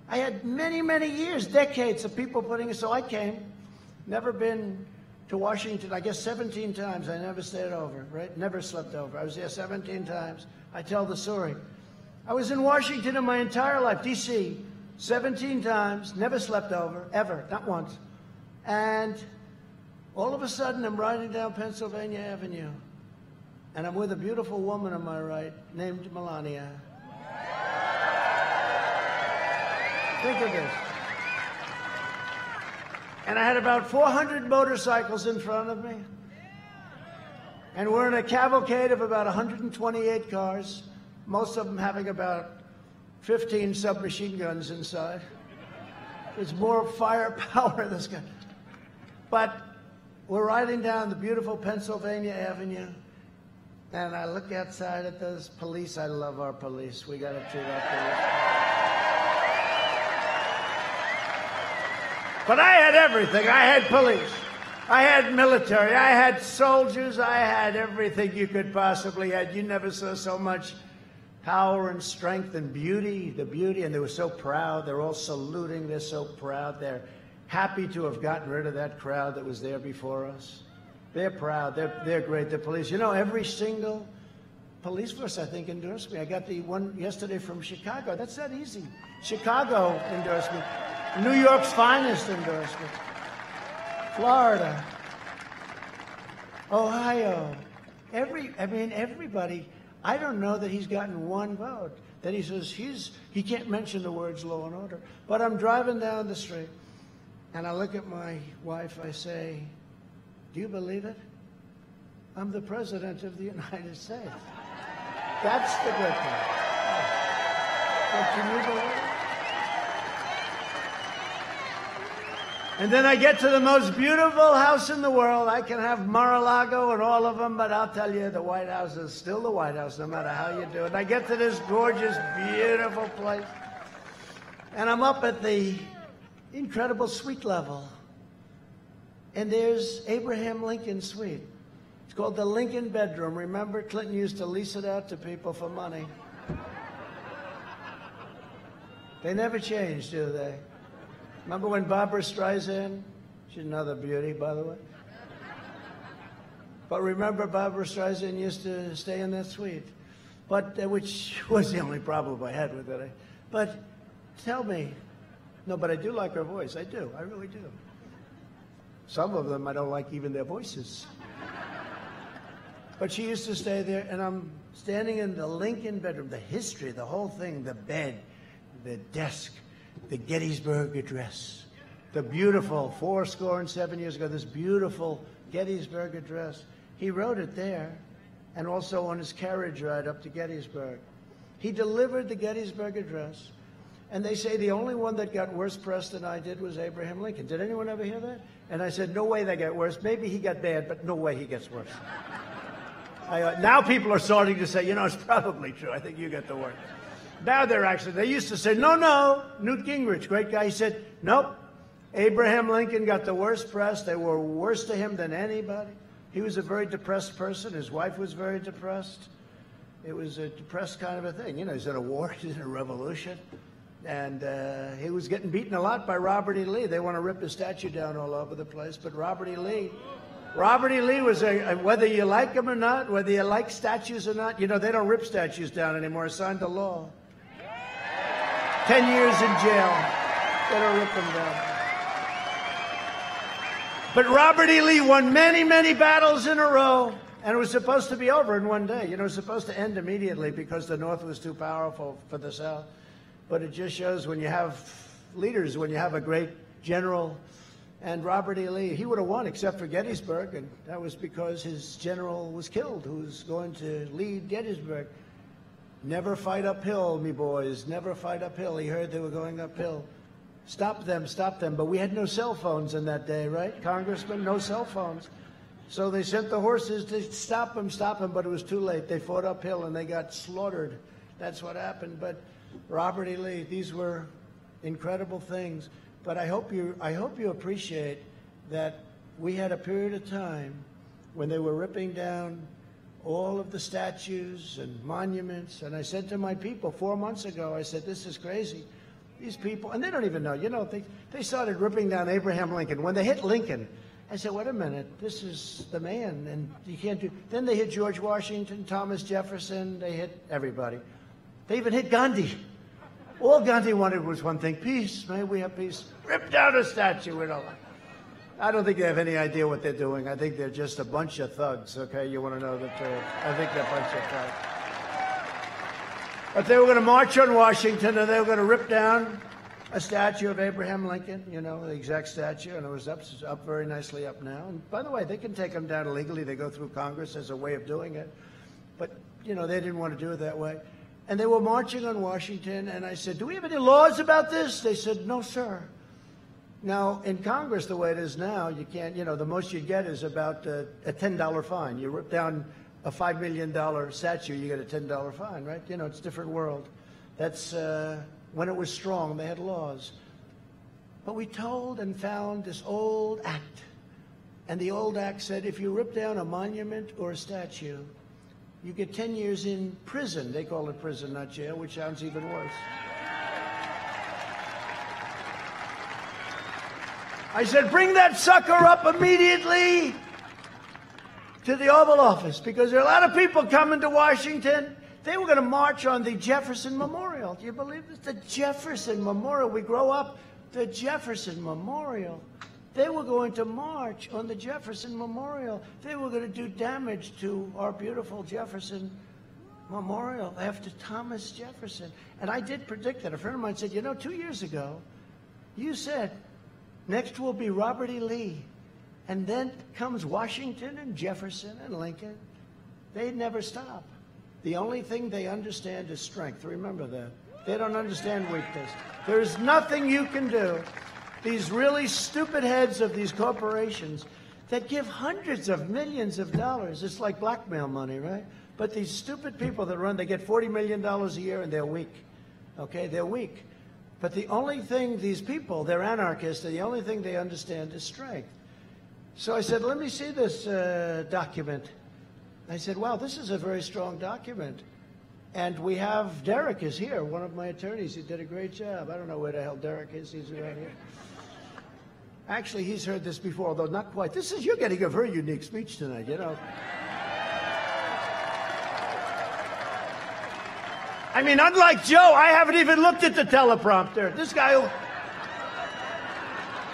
I had many, many years, decades of people putting it. So I came, never been to Washington, I guess 17 times. I never stayed over, right? Never slept over. I was there 17 times. I tell the story. I was in Washington in my entire life, D.C., 17 times, never slept over, ever, not once. And all of a sudden, I'm riding down Pennsylvania Avenue, and I'm with a beautiful woman on my right named Melania. Think of this. And I had about 400 motorcycles in front of me. And we're in a cavalcade of about 128 cars, most of them having about 15 submachine guns inside. There's more firepower in this guy. But we're riding down the beautiful Pennsylvania Avenue, And I look outside at those police. I love our police. We got to treat our police. But I had everything. I had police. I had military. I had soldiers. I had everything you could possibly had. You never saw so much power and strength and beauty, the beauty, and they were so proud. They're all saluting. They're so proud. They're happy to have gotten rid of that crowd that was there before us. They're proud. They're, they're great. The police. You know, every single police force, I think, endorsed me. I got the one yesterday from Chicago. That's not easy. Chicago endorsed me. New York's finest endorsed me. Florida. Ohio. Every, I mean, everybody. I don't know that he's gotten one vote. That he says he's, he can't mention the words law and order. But I'm driving down the street and I look at my wife. I say, do you believe it? I'm the President of the United States. That's the good thing. But can you believe it? And then I get to the most beautiful house in the world. I can have Mar-a-Lago and all of them, but I'll tell you, the White House is still the White House, no matter how you do it. And I get to this gorgeous, beautiful place. And I'm up at the incredible suite level and there's Abraham Lincoln suite. It's called the Lincoln bedroom. Remember, Clinton used to lease it out to people for money. They never changed, do they? Remember when Barbra Streisand? She's another beauty, by the way. But remember, Barbra Streisand used to stay in that suite, but uh, which was the only problem I had with it. But tell me, no, but I do like her voice. I do. I really do. Some of them I don't like even their voices. But she used to stay there, and I'm standing in the Lincoln bedroom, the history, the whole thing, the bed, the desk, the Gettysburg Address, the beautiful, four score and seven years ago, this beautiful Gettysburg Address. He wrote it there, and also on his carriage ride up to Gettysburg. He delivered the Gettysburg Address, and they say the only one that got worse press than I did was Abraham Lincoln. Did anyone ever hear that? And I said, no way they get worse. Maybe he got bad, but no way he gets worse. I, uh, now people are starting to say, you know, it's probably true. I think you get the worst. Now they're actually, they used to say, no, no, Newt Gingrich, great guy. He said, nope, Abraham Lincoln got the worst press. They were worse to him than anybody. He was a very depressed person. His wife was very depressed. It was a depressed kind of a thing. You know, he's in a war, he's in a revolution. And uh, he was getting beaten a lot by Robert E. Lee. They want to rip his statue down all over the place. But Robert E. Lee, Robert E. Lee was a, whether you like him or not, whether you like statues or not, you know, they don't rip statues down anymore. Signed to law. Ten years in jail. They don't rip them down. But Robert E. Lee won many, many battles in a row. And it was supposed to be over in one day. You know, it was supposed to end immediately because the North was too powerful for the South. But it just shows when you have leaders, when you have a great general, and Robert E. Lee, he would have won except for Gettysburg, and that was because his general was killed, who was going to lead Gettysburg. Never fight uphill, me boys, never fight uphill. He heard they were going uphill. Stop them, stop them. But we had no cell phones in that day, right, Congressman? No cell phones. So they sent the horses to stop them, stop them, but it was too late. They fought uphill and they got slaughtered. That's what happened. But Robert E. Lee. These were incredible things. But I hope you, I hope you appreciate that we had a period of time when they were ripping down all of the statues and monuments. And I said to my people four months ago, I said, this is crazy. These people, and they don't even know, you know, they, they started ripping down Abraham Lincoln. When they hit Lincoln, I said, wait a minute, this is the man, and you can't do. Then they hit George Washington, Thomas Jefferson, they hit everybody. They even hit Gandhi. All Gandhi wanted was one thing peace. May we have peace. Ripped down a statue and all that. I don't think they have any idea what they're doing. I think they're just a bunch of thugs, okay? You want to know the truth. I think they're a bunch of thugs. But they were going to march on Washington and they were going to rip down a statue of Abraham Lincoln, you know, the exact statue, and it was up, up very nicely up now. And by the way, they can take them down illegally. They go through Congress as a way of doing it. But, you know, they didn't want to do it that way. And they were marching on Washington, and I said, Do we have any laws about this? They said, No, sir. Now, in Congress, the way it is now, you can't, you know, the most you get is about uh, a $10 fine. You rip down a $5 million statue, you get a $10 fine, right? You know, it's a different world. That's uh, when it was strong, they had laws. But we told and found this old act. And the old act said if you rip down a monument or a statue, you get 10 years in prison. They call it prison, not jail, which sounds even worse. I said, bring that sucker up immediately to the Oval Office because there are a lot of people coming to Washington. They were going to march on the Jefferson Memorial. Do you believe this? The Jefferson Memorial. We grow up, the Jefferson Memorial. They were going to march on the Jefferson Memorial. They were going to do damage to our beautiful Jefferson Memorial after Thomas Jefferson. And I did predict that. A friend of mine said, You know, two years ago, you said Next will be Robert E. Lee. And then comes Washington and Jefferson and Lincoln. They never stop. The only thing they understand is strength. Remember that. They don't understand weakness. There's nothing you can do. These really stupid heads of these corporations that give hundreds of millions of dollars. It's like blackmail money, right? But these stupid people that run, they get $40 million a year and they're weak. Okay? They're weak. But the only thing these people, they're anarchists, the only thing they understand is strength. So I said, let me see this uh, document. I said, wow, this is a very strong document. And we have, Derek is here, one of my attorneys. He did a great job. I don't know where the hell Derek is. He's around here. Actually, he's heard this before, although not quite. This is, you're getting a very unique speech tonight, you know. I mean, unlike Joe, I haven't even looked at the teleprompter. This guy.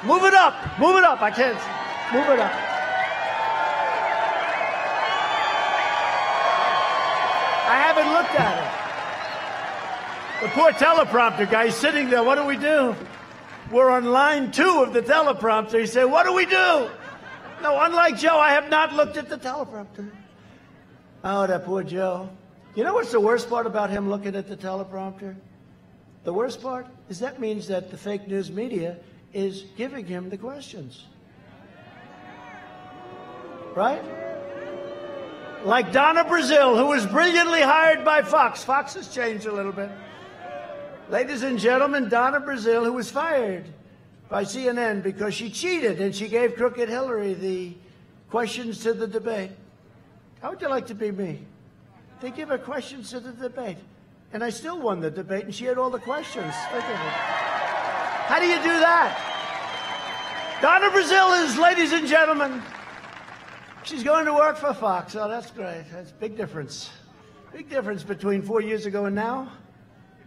Move it up. Move it up. I can't. Move it up. Looked at it. The poor teleprompter guy sitting there. What do we do? We're on line two of the teleprompter. He said, What do we do? No, unlike Joe, I have not looked at the teleprompter. Oh, that poor Joe. You know what's the worst part about him looking at the teleprompter? The worst part is that means that the fake news media is giving him the questions. Right? Like Donna Brazile, who was brilliantly hired by Fox. Fox has changed a little bit. Ladies and gentlemen, Donna Brazile, who was fired by CNN because she cheated and she gave Crooked Hillary the questions to the debate. How would you like to be me? They give her questions to the debate. And I still won the debate, and she had all the questions. How do you do that? Donna Brazile is, ladies and gentlemen, she's going to work for Fox. Oh, that's great. That's big difference. Big difference between four years ago and now.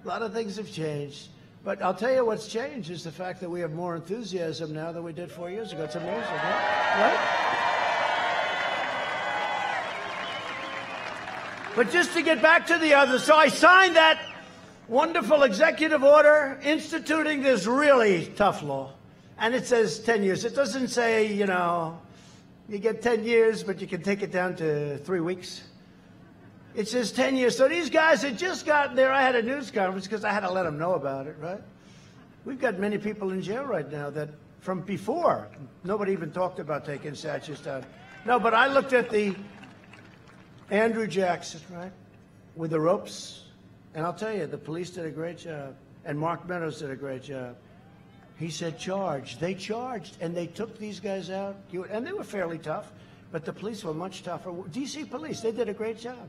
A lot of things have changed. But I'll tell you what's changed is the fact that we have more enthusiasm now than we did four years ago. It's amazing, right? But just to get back to the other, so I signed that wonderful executive order instituting this really tough law. And it says 10 years. It doesn't say, you know, you get 10 years, but you can take it down to three weeks. It says 10 years. So these guys had just gotten there. I had a news conference because I had to let them know about it, right? We've got many people in jail right now that from before, nobody even talked about taking statues down. No, but I looked at the Andrew Jackson, right? With the ropes. And I'll tell you, the police did a great job. And Mark Meadows did a great job. He said, charge. They charged, and they took these guys out. And they were fairly tough, but the police were much tougher. D.C. police, they did a great job.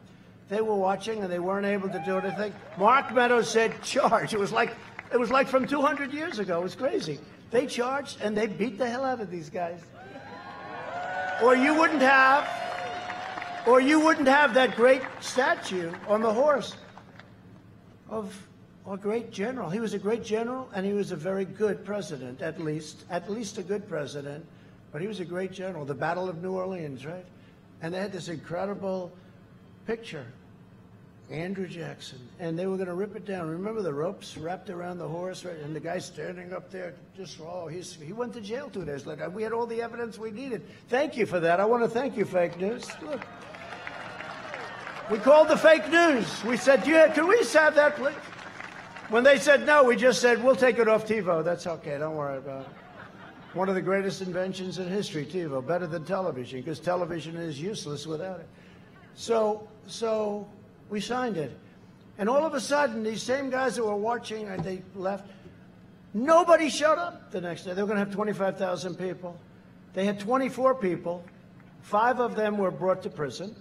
They were watching, and they weren't able to do anything. Mark Meadows said, charge. It was like, it was like from 200 years ago. It was crazy. They charged, and they beat the hell out of these guys. Or you wouldn't have or you wouldn't have that great statue on the horse of a great general. He was a great general, and he was a very good president, at least, at least a good president. But he was a great general. The Battle of New Orleans, right? And they had this incredible picture, Andrew Jackson, and they were going to rip it down. Remember the ropes wrapped around the horse, right? And the guy standing up there, just oh, he's he went to jail two days later. We had all the evidence we needed. Thank you for that. I want to thank you, fake news. Look. We called the fake news. We said, yeah, can we have that, please? When they said no, we just said, we'll take it off TiVo. That's okay. Don't worry about it. One of the greatest inventions in history, TiVo, better than television, because television is useless without it. So, so we signed it. And all of a sudden, these same guys that were watching, and they left, nobody showed up the next day. They were going to have 25,000 people. They had 24 people. Five of them were brought to prison,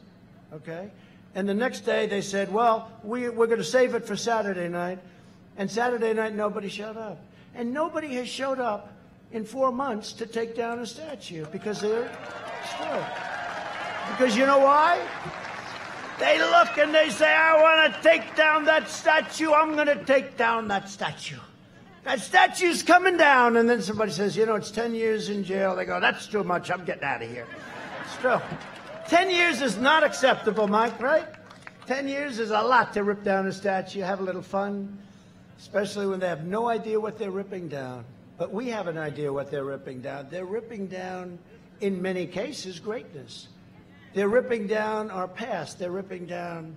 okay? And the next day they said, well, we, we're going to save it for Saturday night. And Saturday night, nobody showed up. And nobody has showed up in four months to take down a statue because they're still. Because you know why? They look and they say, I want to take down that statue. I'm going to take down that statue. That statue's coming down. And then somebody says, you know, it's 10 years in jail. They go, that's too much. I'm getting out of here. It's true. 10 years is not acceptable, Mike, right? 10 years is a lot to rip down a statue, have a little fun, especially when they have no idea what they're ripping down. But we have an idea what they're ripping down. They're ripping down, in many cases, greatness. They're ripping down our past. They're ripping down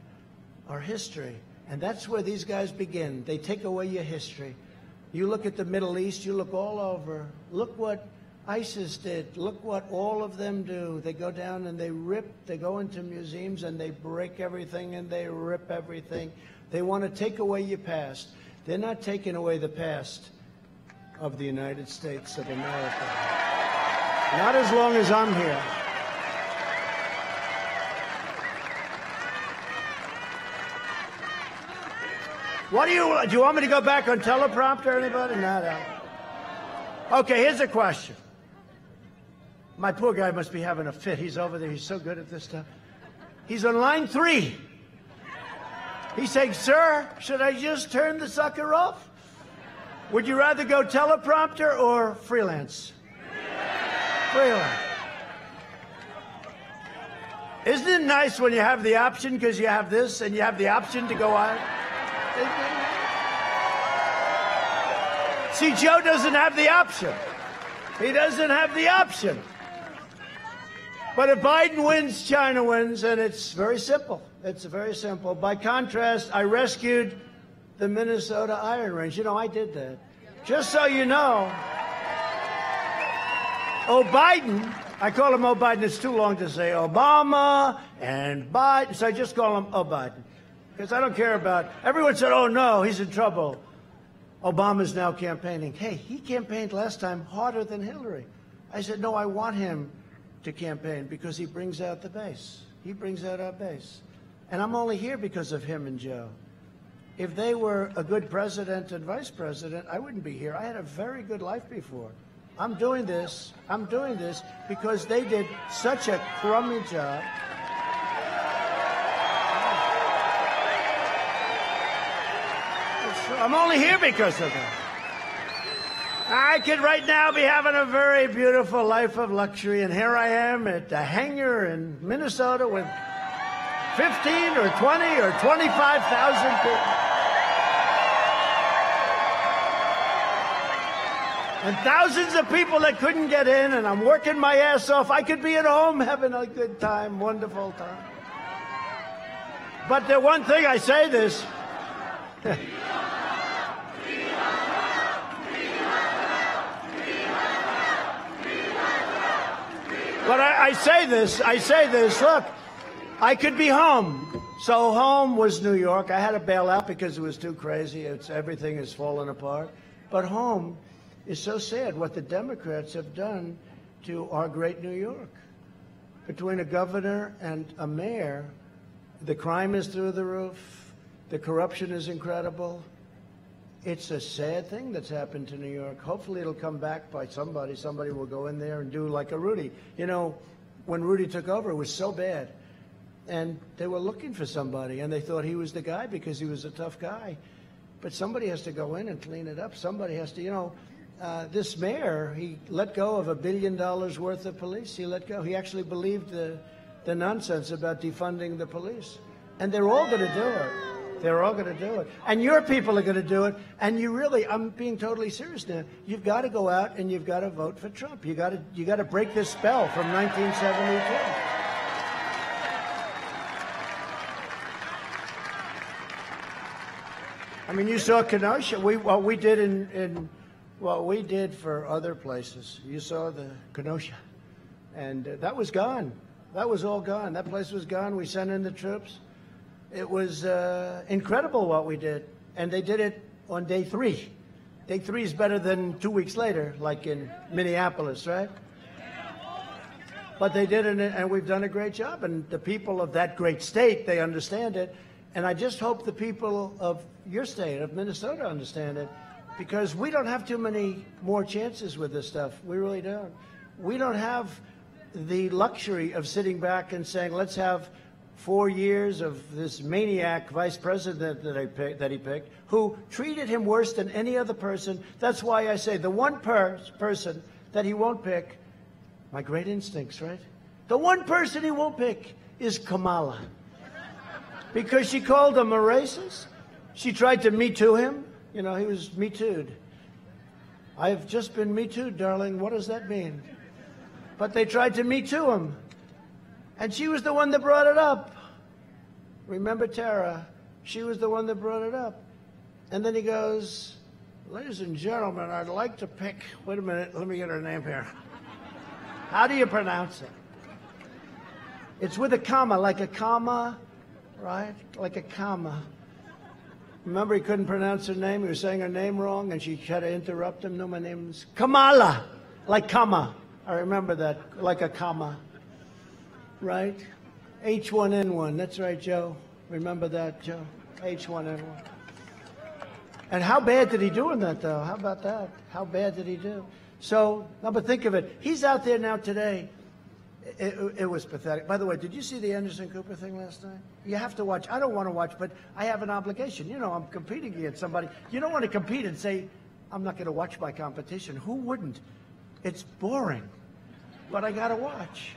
our history. And that's where these guys begin. They take away your history. You look at the Middle East, you look all over. Look what ISIS did. Look what all of them do. They go down and they rip, they go into museums and they break everything and they rip everything. They want to take away your past. They're not taking away the past of the United States of America. Not as long as I'm here. What do you do? You want me to go back on teleprompter? Anybody? No, no. Okay, here's a question. My poor guy must be having a fit. He's over there. He's so good at this stuff. He's on line three. He's saying, Sir, should I just turn the sucker off? Would you rather go teleprompter or freelance? Freelance. Isn't it nice when you have the option because you have this and you have the option to go on? See, Joe doesn't have the option. He doesn't have the option. But if Biden wins, China wins, and it's very simple. It's very simple. By contrast, I rescued the Minnesota Iron Range. You know, I did that. Just so you know, Oh, Biden, I call him Oh Biden. It's too long to say Obama and Biden, so I just call him Oh Biden because I don't care about. Everyone said, "Oh no, he's in trouble." Obama's now campaigning. Hey, he campaigned last time harder than Hillary. I said, "No, I want him to campaign because he brings out the base. He brings out our base, and I'm only here because of him and Joe. If they were a good president and vice president, I wouldn't be here. I had a very good life before. I'm doing this. I'm doing this because they did such a crummy job. I'm only here because of them. I could right now be having a very beautiful life of luxury, and here I am at the hangar in Minnesota with 15 or 20 or 25,000 people. And thousands of people that couldn't get in, and I'm working my ass off. I could be at home having a good time, wonderful time. But the one thing I say this. But I, I, say this, I say this, look, I could be home. So home was New York. I had to bail out because it was too crazy. It's, everything is falling apart. But home is so sad what the Democrats have done to our great New York. Between a governor and a mayor, the crime is through the roof. The corruption is incredible. It's a sad thing that's happened to New York. Hopefully, it'll come back by somebody. Somebody will go in there and do like a Rudy. You know, when Rudy took over, it was so bad. And they were looking for somebody, and they thought he was the guy because he was a tough guy. But somebody has to go in and clean it up. Somebody has to, you know, uh, this mayor, he let go of a billion dollars worth of police. He let go. He actually believed the, the nonsense about defunding the police. And they're all going to do it. They're all going to do it. And your people are going to do it. And you really, I'm being totally serious now. You've got to go out and you've got to vote for Trump. You got to, you got to break this spell from 1972. I mean, you saw Kenosha. We, what we did in, in what we did for other places. You saw the Kenosha. And uh, that was gone. That was all gone. That place was gone. We sent in the troops. It was uh, incredible what we did. And they did it on day three. Day three is better than two weeks later, like in Minneapolis, right? But they did it, and we've done a great job. And the people of that great state, they understand it. And I just hope the people of your state, of Minnesota, understand it. Because we don't have too many more chances with this stuff. We really don't. We don't have the luxury of sitting back and saying, let's have four years of this maniac vice president that, pick, that he picked, who treated him worse than any other person. That's why I say the one per person that he won't pick, my great instincts, right? The one person he won't pick is Kamala. Because she called him a racist. She tried to me too him. You know, he was me too'd. I've just been me too, darling. What does that mean? But they tried to me too him. And she was the one that brought it up. Remember Tara? She was the one that brought it up. And then he goes, Ladies and gentlemen, I'd like to pick. Wait a minute, let me get her name here. How do you pronounce it? It's with a comma, like a comma, right? Like a comma. Remember, he couldn't pronounce her name. He was saying her name wrong, and she had to interrupt him. No, my name's Kamala, like comma. I remember that, like a comma right? H1N1. That's right, Joe. Remember that, Joe? H1N1. And how bad did he do in that, though? How about that? How bad did he do? So, now, but think of it. He's out there now today. It, it, was pathetic. By the way, did you see the Anderson Cooper thing last night? You have to watch. I don't want to watch, but I have an obligation. You know, I'm competing against somebody. You don't want to compete and say, I'm not going to watch my competition. Who wouldn't? It's boring. But I got to watch.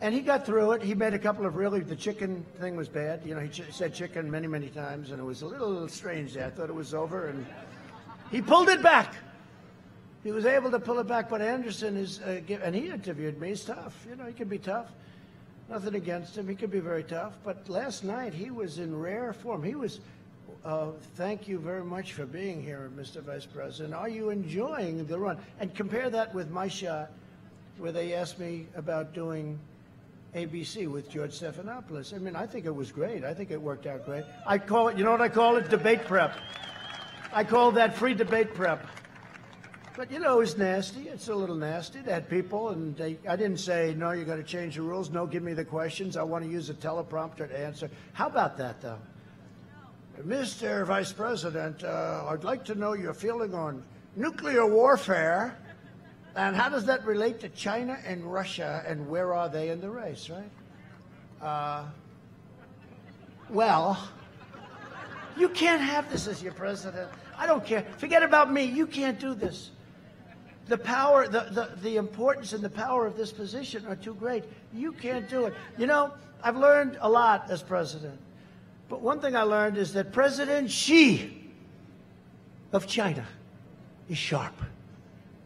And he got through it. He made a couple of really, the chicken thing was bad. You know, he ch- said chicken many, many times, and it was a little, little strange there. I thought it was over, and he pulled it back. He was able to pull it back, but Anderson is, uh, and he interviewed me. He's tough. You know, he can be tough. Nothing against him. He could be very tough. But last night, he was in rare form. He was, uh, thank you very much for being here, Mr. Vice President. Are you enjoying the run? And compare that with my shot, where they asked me about doing ABC with George Stephanopoulos. I mean, I think it was great. I think it worked out great. I call it, you know what I call it? Debate prep. I call that free debate prep. But you know, it's nasty. It's a little nasty. Had people, and they, I didn't say, no, you got to change the rules. No, give me the questions. I want to use a teleprompter to answer. How about that, though? Mr. Vice President, uh, I'd like to know your feeling on nuclear warfare and how does that relate to China and Russia, and where are they in the race, right? Uh, well, you can't have this as your president. I don't care. Forget about me. You can't do this. The power, the, the, the importance and the power of this position are too great. You can't do it. You know, I've learned a lot as president. But one thing I learned is that President Xi of China is sharp.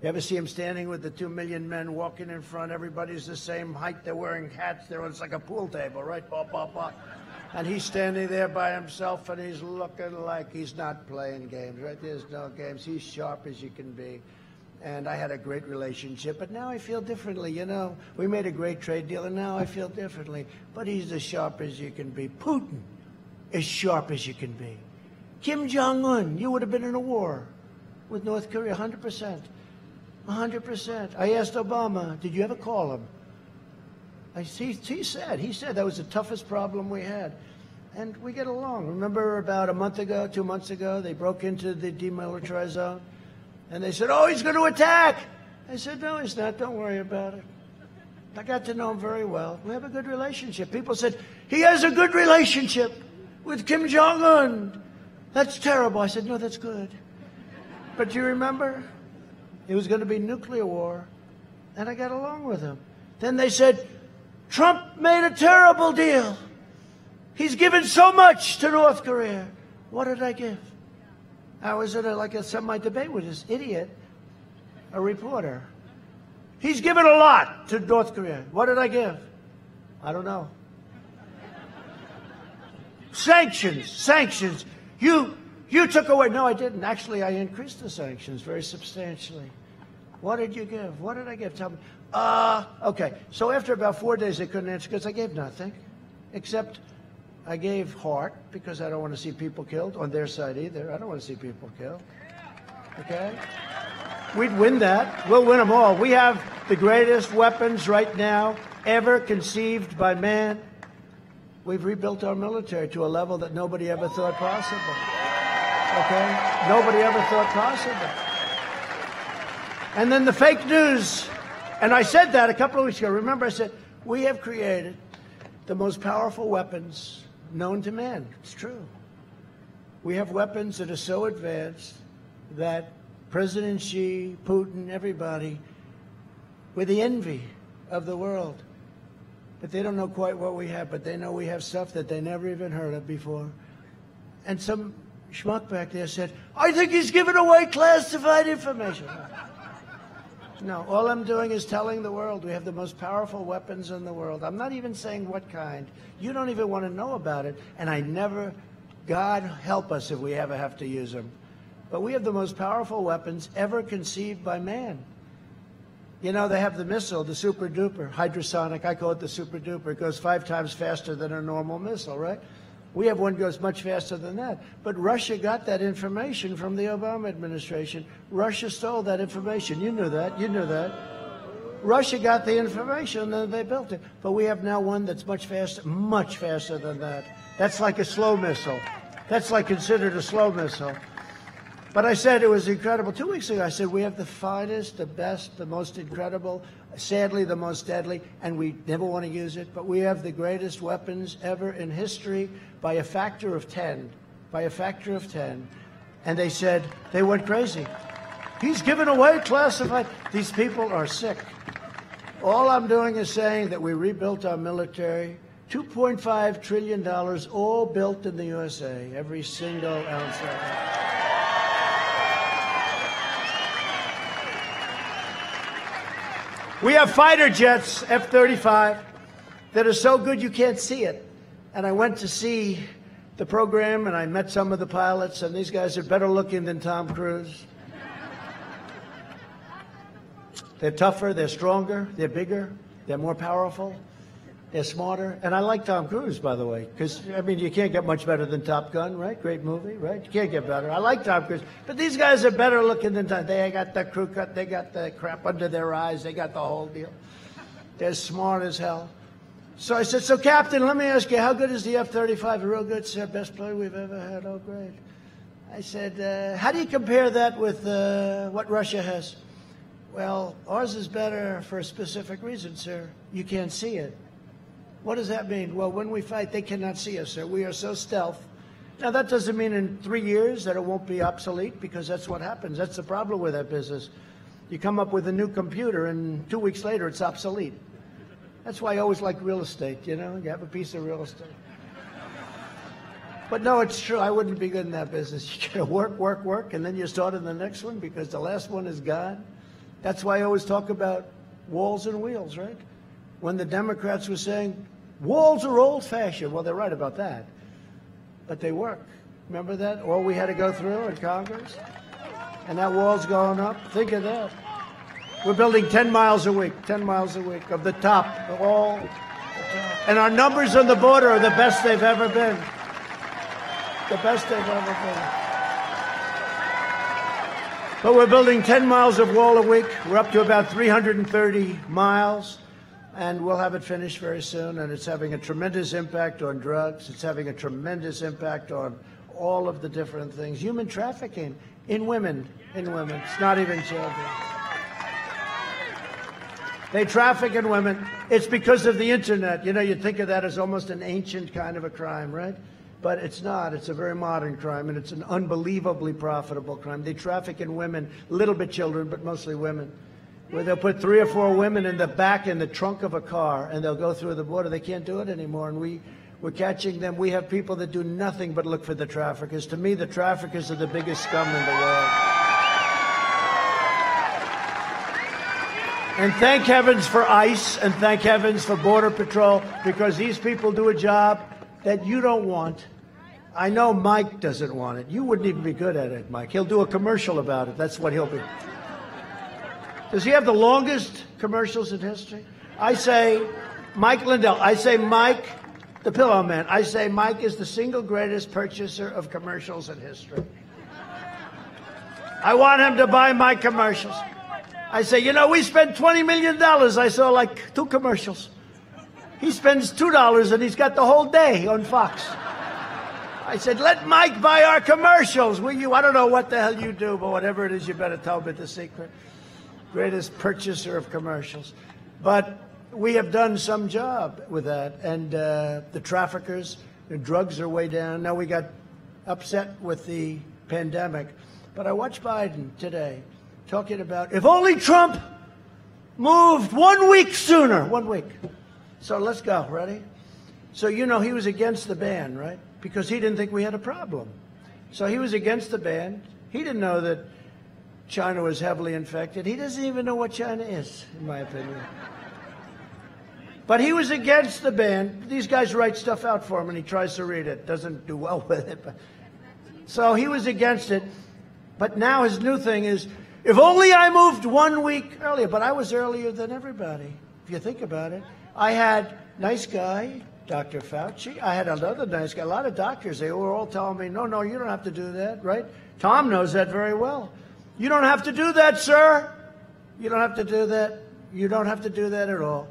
You ever see him standing with the two million men walking in front? Everybody's the same height. They're wearing hats. They're, it's like a pool table, right? Bah, bah, bah. And he's standing there by himself and he's looking like he's not playing games, right? There's no games. He's sharp as you can be. And I had a great relationship, but now I feel differently. You know, we made a great trade deal, and now I feel differently. But he's as sharp as you can be. Putin, as sharp as you can be. Kim Jong Un, you would have been in a war with North Korea, 100 percent. 100%. I asked Obama, did you ever call him? I, he, he said, he said that was the toughest problem we had. And we get along. Remember about a month ago, two months ago, they broke into the demilitarized zone? And they said, oh, he's going to attack. I said, no, he's not. Don't worry about it. I got to know him very well. We have a good relationship. People said, he has a good relationship with Kim Jong un. That's terrible. I said, no, that's good. But do you remember? It was going to be nuclear war, and I got along with him. Then they said, Trump made a terrible deal. He's given so much to North Korea. What did I give? I was at a, like a semi-debate with this idiot, a reporter. He's given a lot to North Korea. What did I give? I don't know. sanctions, sanctions. You you took away. No, I didn't. Actually, I increased the sanctions very substantially. What did you give? What did I give? Tell me. Uh, okay. So after about four days, they couldn't answer because I gave nothing, except I gave heart because I don't want to see people killed on their side either. I don't want to see people killed. Okay? We'd win that. We'll win them all. We have the greatest weapons right now ever conceived by man. We've rebuilt our military to a level that nobody ever thought possible. Okay? Nobody ever thought possible. And then the fake news. And I said that a couple of weeks ago. Remember, I said, we have created the most powerful weapons known to man. It's true. We have weapons that are so advanced that President Xi, Putin, everybody, we're the envy of the world. But they don't know quite what we have, but they know we have stuff that they never even heard of before. And some schmuck back there said, I think he's giving away classified information. No, all I'm doing is telling the world we have the most powerful weapons in the world. I'm not even saying what kind. You don't even want to know about it. And I never, God help us if we ever have to use them. But we have the most powerful weapons ever conceived by man. You know, they have the missile, the super duper, hydrosonic. I call it the super duper. It goes five times faster than a normal missile, right? We have one goes much faster than that. But Russia got that information from the Obama administration. Russia stole that information. You knew that. You knew that. Russia got the information and they built it. But we have now one that's much faster, much faster than that. That's like a slow missile. That's like considered a slow missile. But I said it was incredible. Two weeks ago, I said we have the finest, the best, the most incredible, sadly, the most deadly, and we never want to use it, but we have the greatest weapons ever in history by a factor of 10. By a factor of 10. And they said they went crazy. He's given away classified. These people are sick. All I'm doing is saying that we rebuilt our military. $2.5 trillion, all built in the USA, every single ounce of it. We have fighter jets, F 35, that are so good you can't see it. And I went to see the program and I met some of the pilots, and these guys are better looking than Tom Cruise. They're tougher, they're stronger, they're bigger, they're more powerful. They're smarter. And I like Tom Cruise, by the way, because, I mean, you can't get much better than Top Gun, right? Great movie, right? You can't get better. I like Tom Cruise. But these guys are better looking than Tom. They got the crew cut, they got the crap under their eyes, they got the whole deal. They're smart as hell. So I said, So, Captain, let me ask you, how good is the F 35? Real good, sir. Best plane we've ever had. Oh, great. I said, uh, How do you compare that with uh, what Russia has? Well, ours is better for a specific reason, sir. You can't see it. What does that mean? Well, when we fight, they cannot see us, sir. We are so stealth. Now, that doesn't mean in three years that it won't be obsolete because that's what happens. That's the problem with that business. You come up with a new computer, and two weeks later, it's obsolete. That's why I always like real estate, you know? You have a piece of real estate. But no, it's true. I wouldn't be good in that business. You gotta work, work, work, and then you start in the next one because the last one is gone. That's why I always talk about walls and wheels, right? When the Democrats were saying Walls are old fashioned. Well, they're right about that. But they work. Remember that? All we had to go through in Congress? And that wall's going up. Think of that. We're building 10 miles a week, 10 miles a week of the top, all. And our numbers on the border are the best they've ever been. The best they've ever been. But we're building 10 miles of wall a week. We're up to about 330 miles and we'll have it finished very soon. And it's having a tremendous impact on drugs. It's having a tremendous impact on all of the different things. Human trafficking in women, in women. It's not even children. They traffic in women. It's because of the internet. You know, you think of that as almost an ancient kind of a crime, right? But it's not. It's a very modern crime, and it's an unbelievably profitable crime. They traffic in women, little bit children, but mostly women where they'll put three or four women in the back in the trunk of a car and they'll go through the border. They can't do it anymore. And we, we're catching them. We have people that do nothing but look for the traffickers. To me, the traffickers are the biggest scum in the world. And thank heavens for ICE and thank heavens for Border Patrol because these people do a job that you don't want. I know Mike doesn't want it. You wouldn't even be good at it, Mike. He'll do a commercial about it. That's what he'll be. Does he have the longest commercials in history? I say Mike Lindell. I say Mike, the Pillow Man. I say Mike is the single greatest purchaser of commercials in history. I want him to buy my commercials. I say, you know, we spent $20 million. I saw like two commercials. He spends $2 and he's got the whole day on Fox. I said, let Mike buy our commercials, will you? I don't know what the hell you do, but whatever it is, you better tell me the secret. Greatest purchaser of commercials. But we have done some job with that. And uh, the traffickers, the drugs are way down. Now we got upset with the pandemic. But I watched Biden today talking about if only Trump moved one week sooner. One week. So let's go. Ready? So, you know, he was against the ban, right? Because he didn't think we had a problem. So he was against the ban. He didn't know that China was heavily infected. He doesn't even know what China is, in my opinion. But he was against the ban. These guys write stuff out for him, and he tries to read it. Doesn't do well with it. But. So he was against it. But now his new thing is, if only I moved one week earlier. But I was earlier than everybody, if you think about it. I had nice guy, Dr. Fauci. I had another nice guy. A lot of doctors, they were all telling me, no, no, you don't have to do that, right? Tom knows that very well. You don't have to do that, sir. You don't have to do that. You don't have to do that at all.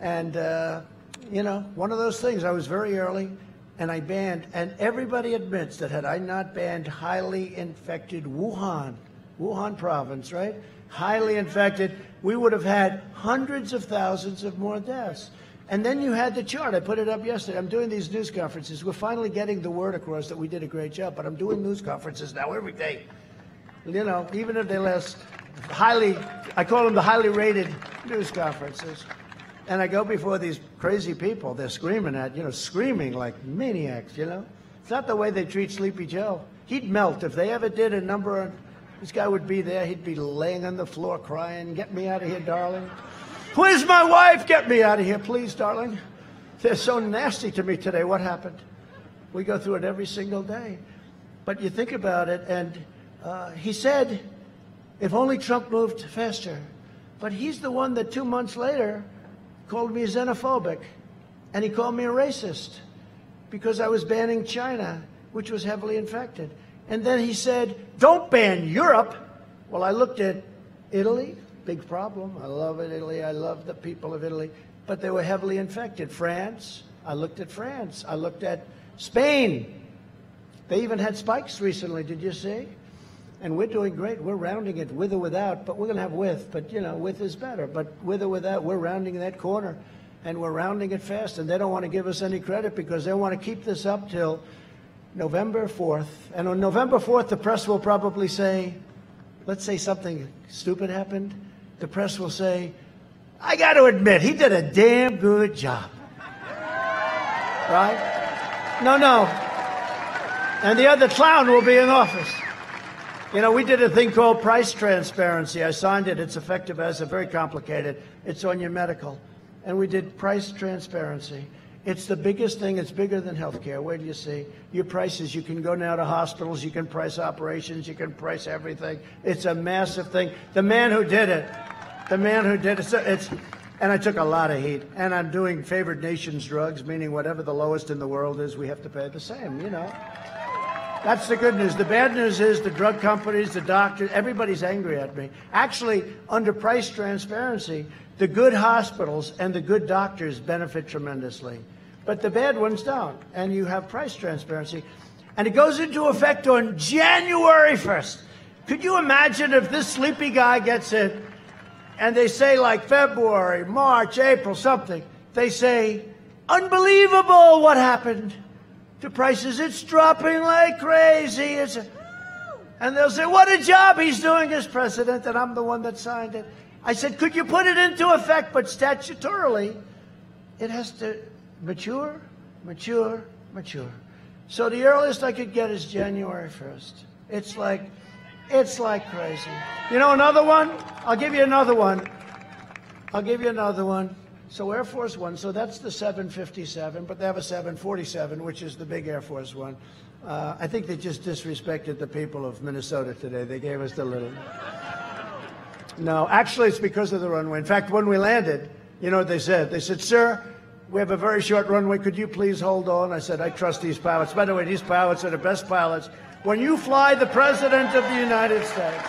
And, uh, you know, one of those things, I was very early and I banned, and everybody admits that had I not banned highly infected Wuhan, Wuhan province, right? Highly infected, we would have had hundreds of thousands of more deaths. And then you had the chart. I put it up yesterday. I'm doing these news conferences. We're finally getting the word across that we did a great job, but I'm doing news conferences now every day. You know, even if they last highly, I call them the highly rated news conferences. And I go before these crazy people. They're screaming at, you know, screaming like maniacs, you know. It's not the way they treat Sleepy Joe. He'd melt if they ever did a number on, this guy would be there. He'd be laying on the floor crying, get me out of here, darling. Where's my wife? Get me out of here, please, darling. They're so nasty to me today. What happened? We go through it every single day. But you think about it, and uh, he said, if only Trump moved faster. But he's the one that two months later called me xenophobic, and he called me a racist because I was banning China, which was heavily infected. And then he said, don't ban Europe. Well, I looked at Italy, big problem. I love Italy. I love the people of Italy. But they were heavily infected. France, I looked at France. I looked at Spain. They even had spikes recently. Did you see? And we're doing great. We're rounding it with or without, but we're going to have with. But, you know, with is better. But with or without, we're rounding that corner. And we're rounding it fast. And they don't want to give us any credit because they want to keep this up till November 4th. And on November 4th, the press will probably say, let's say something stupid happened. The press will say, I got to admit, he did a damn good job. Right? No, no. And the other clown will be in office. You know, we did a thing called price transparency. I signed it. It's effective as a very complicated. It's on your medical. And we did price transparency. It's the biggest thing. It's bigger than healthcare. Where do you see your prices? You can go now to hospitals. You can price operations. You can price everything. It's a massive thing. The man who did it, the man who did it, it's, and I took a lot of heat. And I'm doing favored nations drugs, meaning whatever the lowest in the world is, we have to pay the same. You know. That's the good news. The bad news is the drug companies, the doctors, everybody's angry at me. Actually, under price transparency, the good hospitals and the good doctors benefit tremendously. But the bad ones don't. And you have price transparency. And it goes into effect on January 1st. Could you imagine if this sleepy guy gets it and they say like February, March, April, something? They say, unbelievable what happened to prices. It's dropping like crazy. It's and they'll say, what a job he's doing as president, and I'm the one that signed it. I said, could you put it into effect? But statutorily, it has to mature, mature, mature. So the earliest I could get is January 1st. It's like, it's like crazy. You know another one? I'll give you another one. I'll give you another one. So Air Force One, so that's the 757, but they have a 747, which is the big Air Force One. Uh, I think they just disrespected the people of Minnesota today. They gave us the little. No, actually, it's because of the runway. In fact, when we landed, you know what they said? They said, Sir, we have a very short runway. Could you please hold on? I said, I trust these pilots. By the way, these pilots are the best pilots. When you fly the President of the United States,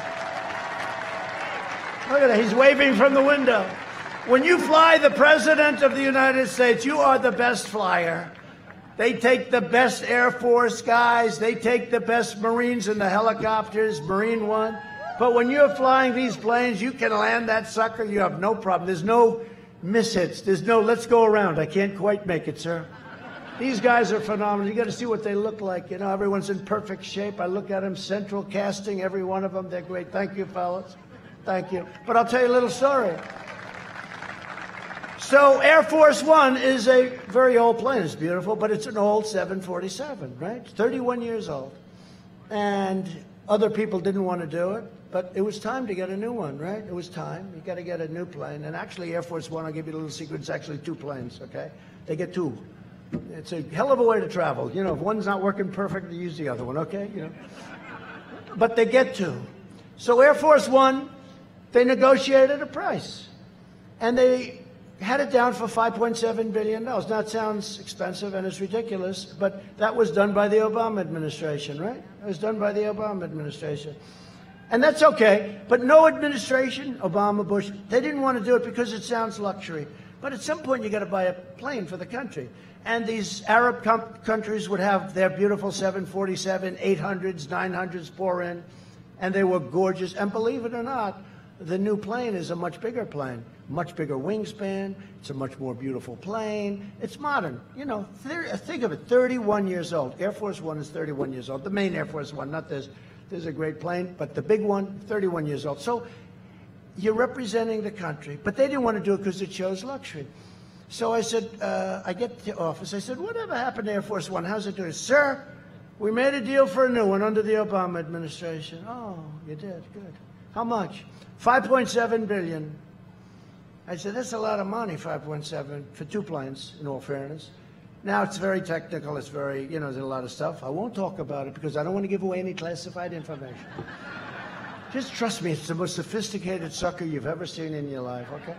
look at that, he's waving from the window. When you fly the President of the United States, you are the best flyer. They take the best Air Force guys, they take the best Marines in the helicopters, Marine One. But when you're flying these planes, you can land that sucker, you have no problem. There's no mishits. There's no let's go around. I can't quite make it, sir. These guys are phenomenal. You got to see what they look like. You know, everyone's in perfect shape. I look at them, central casting, every one of them. They're great. Thank you, fellas. Thank you. But I'll tell you a little story. So Air Force One is a very old plane. It's beautiful, but it's an old 747, right? 31 years old. And other people didn't want to do it, but it was time to get a new one, right? It was time. You got to get a new plane. And actually, Air Force One, I'll give you a little secret, it's actually two planes, okay? They get two. It's a hell of a way to travel. You know, if one's not working perfect, use the other one, okay? You know. But they get two. So Air Force One, they negotiated a price. And they had it down for $5.7 billion. Now, it sounds expensive and it's ridiculous, but that was done by the Obama administration, right? It was done by the Obama administration. And that's okay, but no administration, Obama, Bush, they didn't want to do it because it sounds luxury. But at some point, you got to buy a plane for the country. And these Arab countries would have their beautiful 747, 800s, 900s pour in, and they were gorgeous. And believe it or not, the new plane is a much bigger plane, much bigger wingspan. It's a much more beautiful plane. It's modern. You know, think of it 31 years old. Air Force One is 31 years old. The main Air Force One, not this. This is a great plane, but the big one, 31 years old. So you're representing the country. But they didn't want to do it because it shows luxury. So I said, uh, I get to the office. I said, whatever happened to Air Force One? How's it doing? Sir, we made a deal for a new one under the Obama administration. Oh, you did? Good. How much? 5.7 billion. I said, that's a lot of money, 5.7 for two planes, in all fairness. Now it's very technical, it's very, you know, there's a lot of stuff. I won't talk about it because I don't want to give away any classified information. Just trust me, it's the most sophisticated sucker you've ever seen in your life, okay?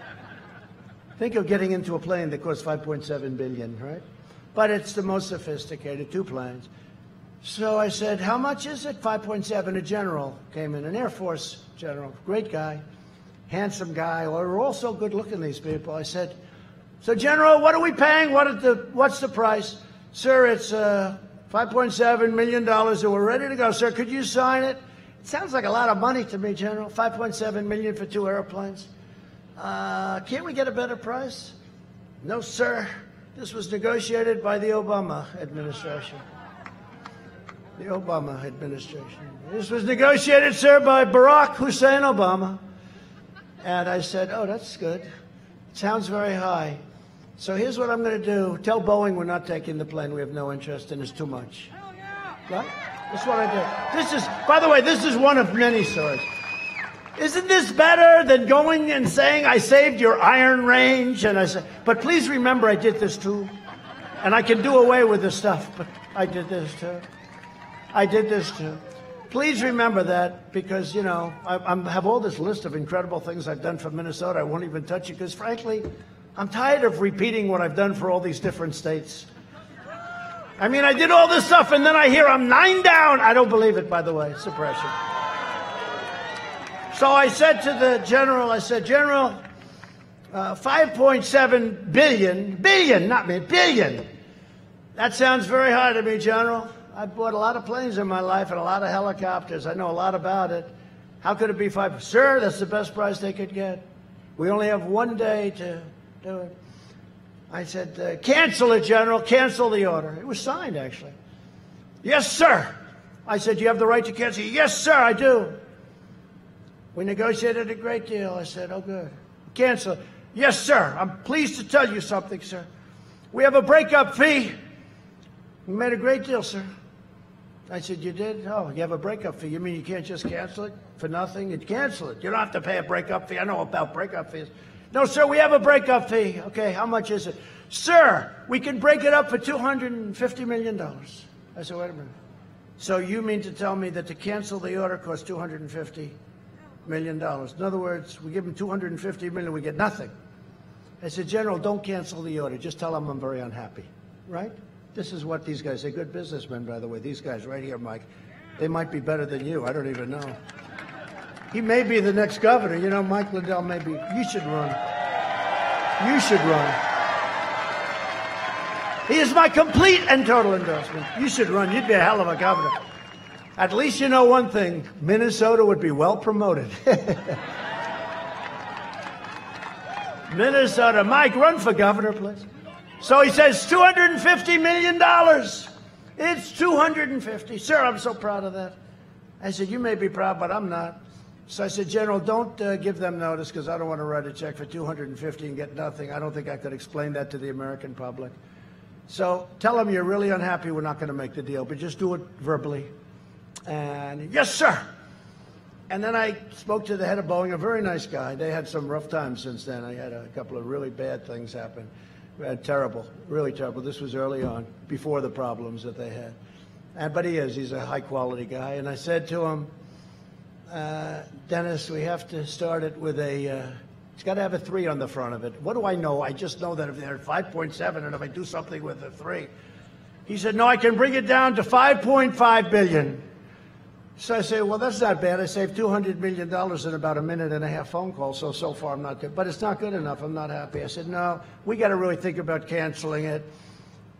Think of getting into a plane that costs 5.7 billion, right? But it's the most sophisticated, two planes. So I said, how much is it? 5.7. A general came in, an Air Force general, great guy, handsome guy. Well, we're all so good looking, these people. I said, so General, what are we paying? What the, what's the price? Sir, it's uh, $5.7 million and we're ready to go. Sir, could you sign it? It sounds like a lot of money to me, General. 5.7 million for two airplanes. Uh, can't we get a better price? No, sir. This was negotiated by the Obama administration. The Obama administration. This was negotiated, sir, by Barack Hussein Obama. And I said, oh, that's good. It sounds very high. So here's what I'm going to do. Tell Boeing we're not taking the plane. We have no interest in it. It's too much. Right? That's what I did. This is, by the way, this is one of many stories. Isn't this better than going and saying, I saved your iron range? And I said, but please remember I did this too. And I can do away with this stuff, but I did this too. I did this too. Please remember that because, you know, I, I have all this list of incredible things I've done for Minnesota. I won't even touch it because, frankly, I'm tired of repeating what I've done for all these different states. I mean, I did all this stuff and then I hear I'm nine down. I don't believe it, by the way, suppression. So I said to the general, I said, General, uh, 5.7 billion, billion, not me, billion. That sounds very high to me, General. I've bought a lot of planes in my life and a lot of helicopters. I know a lot about it. How could it be five? Sir, that's the best price they could get. We only have one day to do it. I said, uh, cancel it, General. Cancel the order. It was signed, actually. Yes, sir. I said, you have the right to cancel. Yes, sir, I do. We negotiated a great deal. I said, oh, good. Cancel. Yes, sir. I'm pleased to tell you something, sir. We have a breakup fee. We made a great deal, sir. I said, you did? Oh, you have a breakup fee. You mean you can't just cancel it for nothing? You cancel it. You don't have to pay a breakup fee. I know about breakup fees. No, sir, we have a breakup fee. Okay, how much is it? Sir, we can break it up for $250 million. I said, wait a minute. So you mean to tell me that to cancel the order costs 250 million dollars. In other words, we give them 250 million, we get nothing. I said, General, don't cancel the order. Just tell them I'm very unhappy. Right? This is what these guys, they're good businessmen, by the way. These guys right here, Mike, they might be better than you. I don't even know. He may be the next governor. You know, Mike Lindell may be. You should run. You should run. He is my complete and total endorsement. You should run. You'd be a hell of a governor. At least you know one thing Minnesota would be well promoted. Minnesota. Mike, run for governor, please. So he says $250 million. It's 250. Sir, I'm so proud of that. I said, You may be proud, but I'm not. So I said, General, don't uh, give them notice because I don't want to write a check for 250 and get nothing. I don't think I could explain that to the American public. So tell them you're really unhappy. We're not going to make the deal, but just do it verbally. And yes, sir. And then I spoke to the head of Boeing, a very nice guy. They had some rough times since then. I had a couple of really bad things happen. Uh, terrible, really terrible. This was early on, before the problems that they had. And, but he is. He's a high quality guy. And I said to him, uh, Dennis, we have to start it with a. Uh, it's got to have a three on the front of it. What do I know? I just know that if they're 5.7 and if I do something with a three. He said, No, I can bring it down to 5.5 billion. So I say, well, that's not bad. I saved $200 million in about a minute and a half phone call, so so far I'm not good. But it's not good enough. I'm not happy. I said, no, we got to really think about canceling it.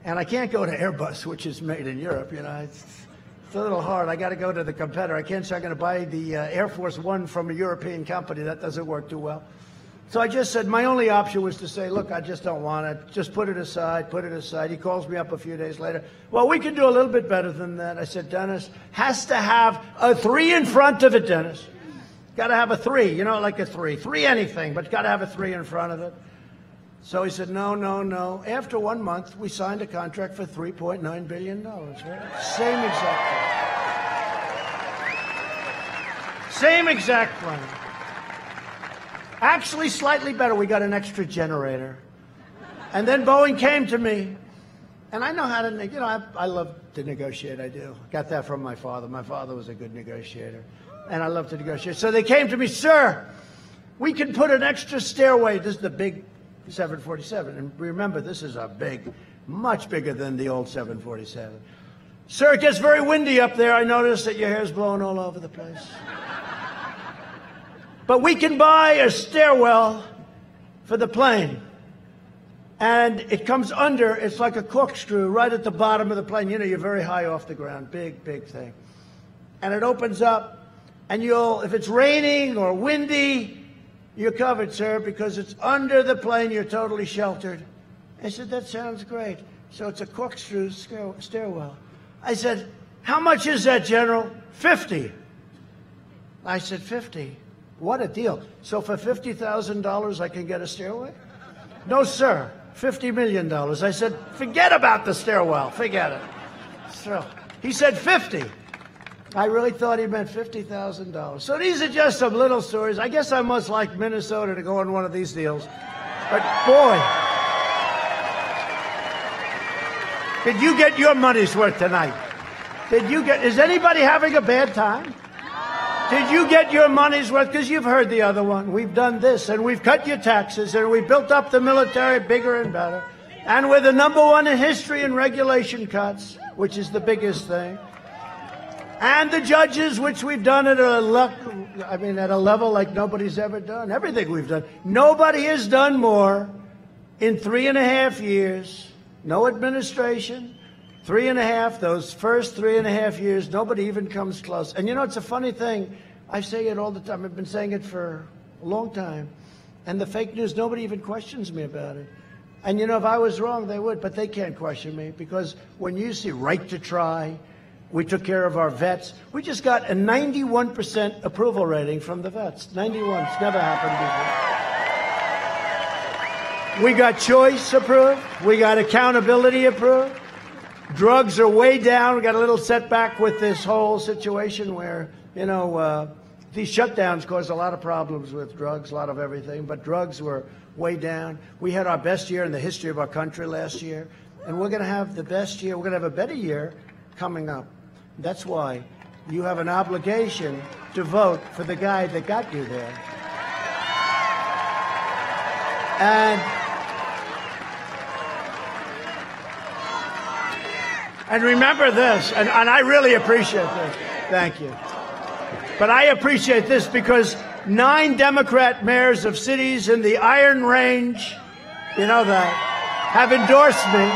And I can't go to Airbus, which is made in Europe. You know, it's, it's a little hard. I got to go to the competitor. I can't say I'm going to buy the uh, Air Force One from a European company. That doesn't work too well. So I just said my only option was to say, look, I just don't want it. Just put it aside, put it aside. He calls me up a few days later. Well, we can do a little bit better than that. I said, Dennis, has to have a three in front of it, Dennis. Got to have a three, you know, like a three. Three anything, but got to have a three in front of it. So he said, no, no, no. After one month, we signed a contract for $3.9 billion. Right? Same exact Same exact plan. Actually, slightly better. We got an extra generator. And then Boeing came to me. And I know how to, you know, I, I love to negotiate. I do. Got that from my father. My father was a good negotiator. And I love to negotiate. So they came to me, sir, we can put an extra stairway. This is the big 747. And remember, this is a big, much bigger than the old 747. Sir, it gets very windy up there. I notice that your hair's blowing all over the place. But we can buy a stairwell for the plane. And it comes under, it's like a corkscrew right at the bottom of the plane. You know, you're very high off the ground. Big, big thing. And it opens up, and you'll, if it's raining or windy, you're covered, sir, because it's under the plane. You're totally sheltered. I said, that sounds great. So it's a corkscrew stairwell. I said, how much is that, General? 50. I said, 50. What a deal. So for $50,000, I can get a stairway? No, sir. $50 million. I said, forget about the stairwell. Forget it. So he said 50. I really thought he meant $50,000. So these are just some little stories. I guess I must like Minnesota to go on one of these deals. But boy, did you get your money's worth tonight? Did you get, is anybody having a bad time? Did you get your money's worth? Because you've heard the other one. We've done this, and we've cut your taxes, and we built up the military bigger and better. And we're the number one in history in regulation cuts, which is the biggest thing. And the judges, which we've done at a le- I mean, at a level like nobody's ever done. Everything we've done. Nobody has done more in three and a half years. No administration, Three and a half, those first three and a half years, nobody even comes close. And you know, it's a funny thing. I say it all the time. I've been saying it for a long time. And the fake news, nobody even questions me about it. And you know, if I was wrong, they would, but they can't question me because when you see right to try, we took care of our vets. We just got a 91% approval rating from the vets. 91. It's never happened before. We got choice approved. We got accountability approved. Drugs are way down. We got a little setback with this whole situation where, you know, uh, these shutdowns caused a lot of problems with drugs, a lot of everything, but drugs were way down. We had our best year in the history of our country last year, and we're going to have the best year. We're going to have a better year coming up. That's why you have an obligation to vote for the guy that got you there. And and remember this, and, and I really appreciate this. Thank you. But I appreciate this because nine Democrat mayors of cities in the Iron Range, you know that, have endorsed me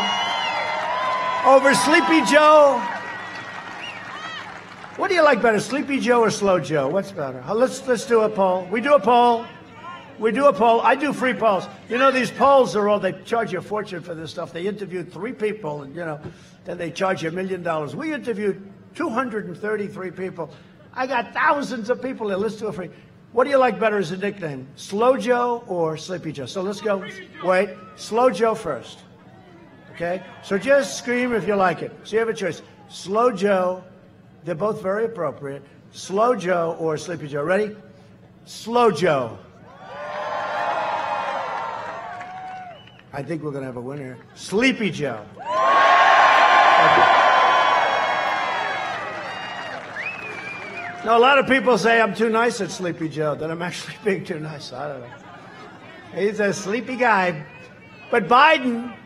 over Sleepy Joe. What do you like better, Sleepy Joe or Slow Joe? What's better? Let's let's do a poll. We do a poll. We do a poll. I do free polls. You know, these polls are all, they charge you a fortune for this stuff. They interviewed three people, and, you know, then they charge you a million dollars. We interviewed 233 people. I got thousands of people that listen to it free. What do you like better as a nickname, Slow Joe or Sleepy Joe? So let's go. Wait, Slow Joe first. Okay? So just scream if you like it. So you have a choice. Slow Joe, they're both very appropriate. Slow Joe or Sleepy Joe. Ready? Slow Joe. I think we're going to have a winner. Sleepy Joe. Now, a lot of people say I'm too nice at Sleepy Joe, that I'm actually being too nice. I don't know. He's a sleepy guy. But Biden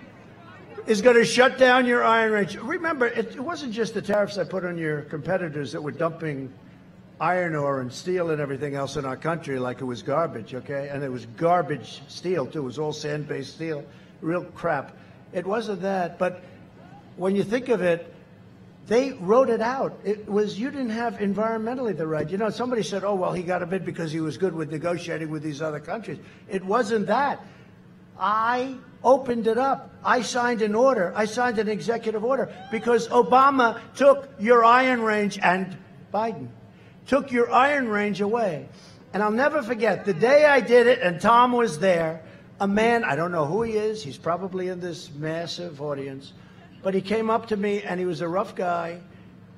is going to shut down your iron range. Remember, it, it wasn't just the tariffs I put on your competitors that were dumping iron ore and steel and everything else in our country like it was garbage, okay? And it was garbage steel, too. It was all sand based steel, real crap. It wasn't that. But when you think of it, they wrote it out. It was you didn't have environmentally the right. You know, somebody said, "Oh well, he got a bid because he was good with negotiating with these other countries." It wasn't that. I opened it up. I signed an order. I signed an executive order because Obama took your iron range and Biden took your iron range away. And I'll never forget the day I did it, and Tom was there. A man, I don't know who he is. He's probably in this massive audience. But he came up to me and he was a rough guy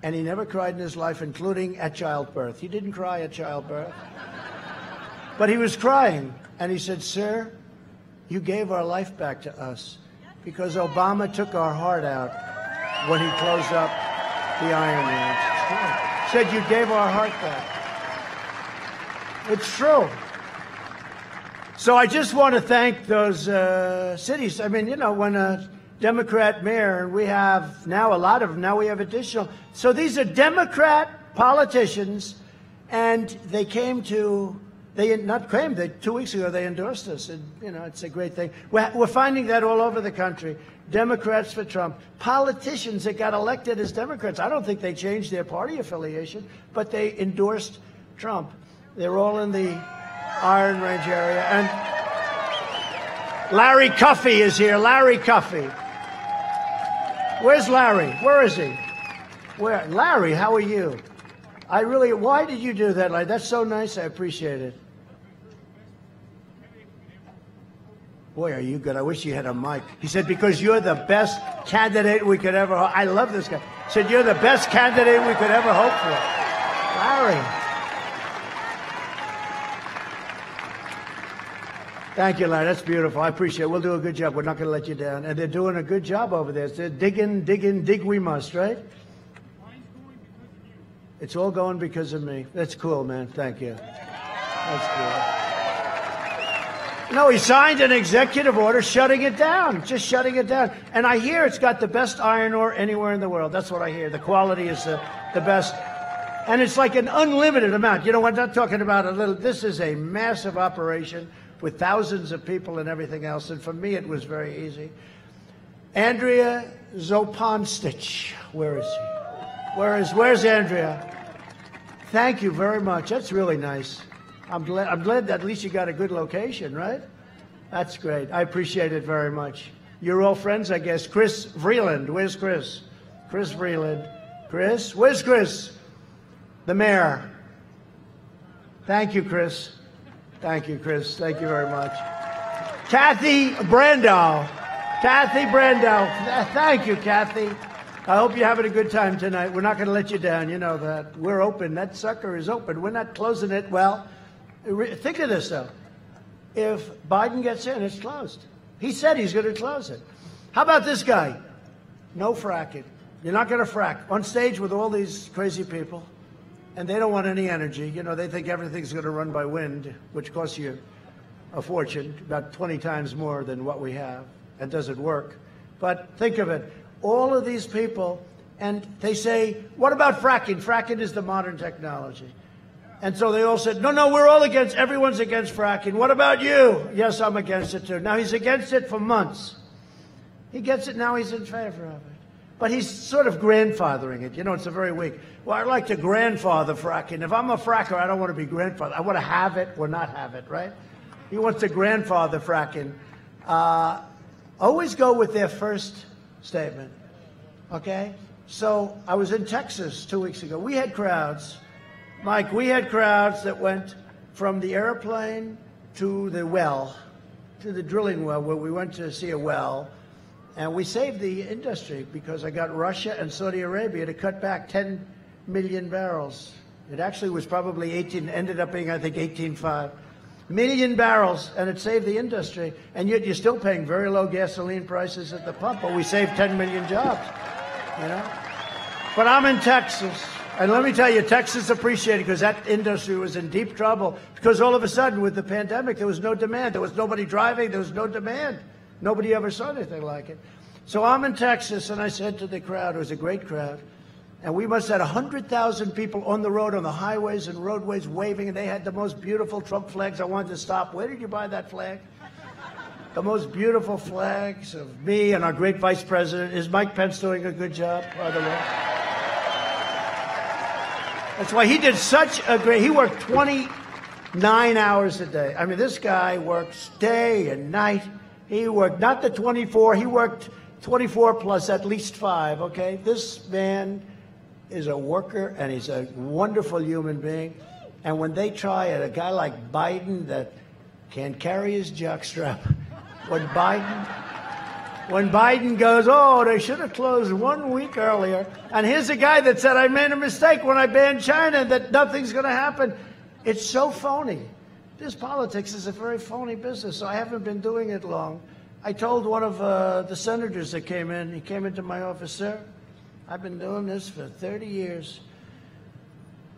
and he never cried in his life, including at childbirth. He didn't cry at childbirth. but he was crying and he said, Sir, you gave our life back to us because Obama took our heart out when he closed up the Iron Man. Said you gave our heart back. It's true. So I just want to thank those uh, cities. I mean, you know, when a Democrat mayor, and we have now a lot of them. Now we have additional. So these are Democrat politicians, and they came to. They not claimed. They two weeks ago they endorsed us, and you know it's a great thing. We're, we're finding that all over the country. Democrats for Trump, politicians that got elected as Democrats. I don't think they changed their party affiliation, but they endorsed Trump. They're all in the Iron Range area, and Larry Cuffe is here. Larry Cuffe. Where's Larry? Where is he? Where? Larry, how are you? I really, why did you do that? Like, that's so nice. I appreciate it. Boy, are you good. I wish you had a mic. He said, because you're the best candidate we could ever, hope. I love this guy. He said, you're the best candidate we could ever hope for. Larry. Thank you, Larry. That's beautiful. I appreciate it. We'll do a good job. We're not going to let you down. And they're doing a good job over there. They're digging, digging, dig we must, right? It's all going because of me. That's cool, man. Thank you. That's cool. No, he signed an executive order shutting it down, just shutting it down. And I hear it's got the best iron ore anywhere in the world. That's what I hear. The quality is the, the best. And it's like an unlimited amount. You know, we're not talking about a little, this is a massive operation with thousands of people and everything else. And for me, it was very easy. Andrea Zupancich, where is she? Where is, where's Andrea? Thank you very much. That's really nice. I'm glad, I'm glad that at least you got a good location, right? That's great. I appreciate it very much. You're all friends, I guess. Chris Vreeland. Where's Chris? Chris Vreeland. Chris? Where's Chris? The mayor. Thank you, Chris. Thank you, Chris. Thank you very much. Kathy Brandow. Kathy Brandow. Thank you, Kathy. I hope you're having a good time tonight. We're not going to let you down. You know that. We're open. That sucker is open. We're not closing it. Well, think of this, though. If Biden gets in, it's closed. He said he's going to close it. How about this guy? No fracking. You're not going to frack. On stage with all these crazy people. and they don't want any energy. You know, they think everything's going to run by wind, which costs you a fortune, about 20 times more than what we have, and doesn't work. But think of it all of these people, and they say, What about fracking? Fracking is the modern technology. And so they all said, No, no, we're all against, everyone's against fracking. What about you? Yes, I'm against it too. Now he's against it for months. He gets it, now he's in favor of it. But he's sort of grandfathering it. You know, it's a very weak. Well, I like to grandfather fracking. If I'm a fracker, I don't want to be grandfather. I want to have it or not have it, right? He wants to grandfather fracking. Uh, always go with their first statement. Okay? So I was in Texas two weeks ago. We had crowds. Mike, we had crowds that went from the airplane to the well, to the drilling well, where we went to see a well. And we saved the industry because I got Russia and Saudi Arabia to cut back 10 million barrels. It actually was probably 18, ended up being, I think, 18.5 million barrels, and it saved the industry. And yet you're still paying very low gasoline prices at the pump, but we saved 10 million jobs, you know? But I'm in Texas. And let me tell you, Texas appreciated because that industry was in deep trouble because all of a sudden with the pandemic, there was no demand. There was nobody driving. There was no demand. Nobody ever saw anything like it. So I'm in Texas, and I said to the crowd, it was a great crowd, and we must have had 100,000 people on the road, on the highways and roadways waving, and they had the most beautiful Trump flags. I wanted to stop. Where did you buy that flag? The most beautiful flags of me and our great vice president. Is Mike Pence doing a good job, by the way? That's why he did such a great, he worked 29 hours a day. I mean, this guy works day and night. He worked not the 24, he worked 24 plus at least five, okay? This man is a worker and he's a wonderful human being. And when they try it, a guy like Biden that can carry his jockstrap, when Biden, when Biden goes, oh, they should have closed one week earlier. And here's a guy that said, I made a mistake when I banned China, that nothing's going to happen. It's so phony. This politics is a very phony business, so I haven't been doing it long. I told one of uh, the senators that came in, he came into my office, sir, I've been doing this for 30 years.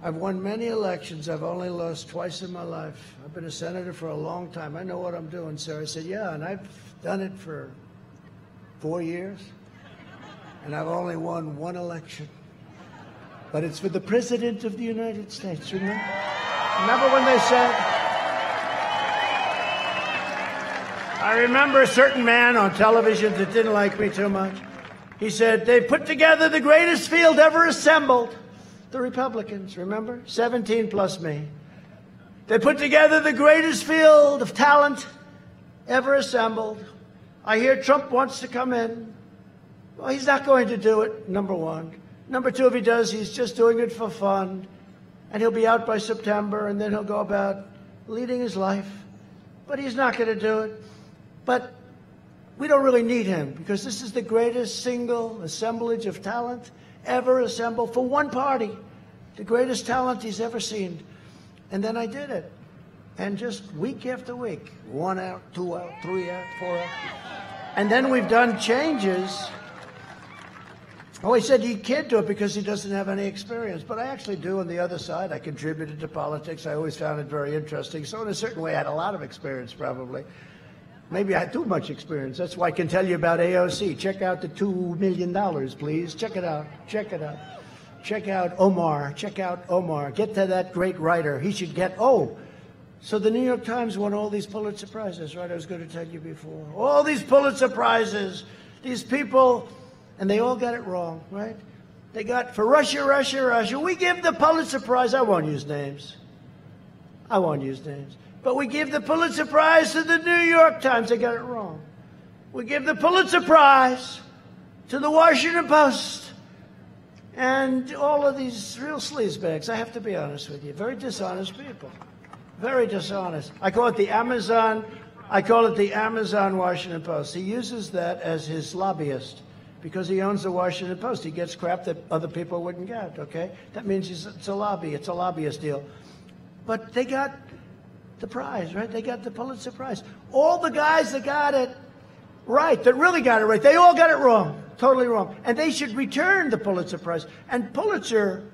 I've won many elections. I've only lost twice in my life. I've been a senator for a long time. I know what I'm doing, sir. I said, yeah, and I've done it for four years, and I've only won one election. But it's for the President of the United States, remember? Remember when they said, I remember a certain man on television that didn't like me too much. He said, They put together the greatest field ever assembled. The Republicans, remember? 17 plus me. They put together the greatest field of talent ever assembled. I hear Trump wants to come in. Well, he's not going to do it, number one. Number two, if he does, he's just doing it for fun. And he'll be out by September, and then he'll go about leading his life. But he's not going to do it. But we don't really need him because this is the greatest single assemblage of talent ever assembled for one party. The greatest talent he's ever seen. And then I did it. And just week after week, one out, two out, three out, four out. And then we've done changes. Oh, he said he can't do it because he doesn't have any experience. But I actually do on the other side. I contributed to politics. I always found it very interesting. So, in a certain way, I had a lot of experience, probably. Maybe I had too much experience. That's why I can tell you about AOC. Check out the $2 million, please. Check it out. Check it out. Check out Omar. Check out Omar. Get to that great writer. He should get, oh, so the New York Times won all these Pulitzer Prizes, right? I was going to tell you before. All these Pulitzer Prizes, these people, and they all got it wrong, right? They got for Russia, Russia, Russia. We give the Pulitzer Prize. I won't use names. I won't use names. But we give the Pulitzer Prize to the New York Times. They got it wrong. We give the Pulitzer Prize to the Washington Post and all of these real sleazebags. I have to be honest with you. Very dishonest people. Very dishonest. I call it the Amazon. I call it the Amazon Washington Post. He uses that as his lobbyist because he owns the Washington Post. He gets crap that other people wouldn't get. Okay, that means it's a lobby. It's a lobbyist deal. But they got the prize, right? They got the Pulitzer Prize. All the guys that got it right, that really got it right, they all got it wrong, totally wrong. And they should return the Pulitzer Prize. And Pulitzer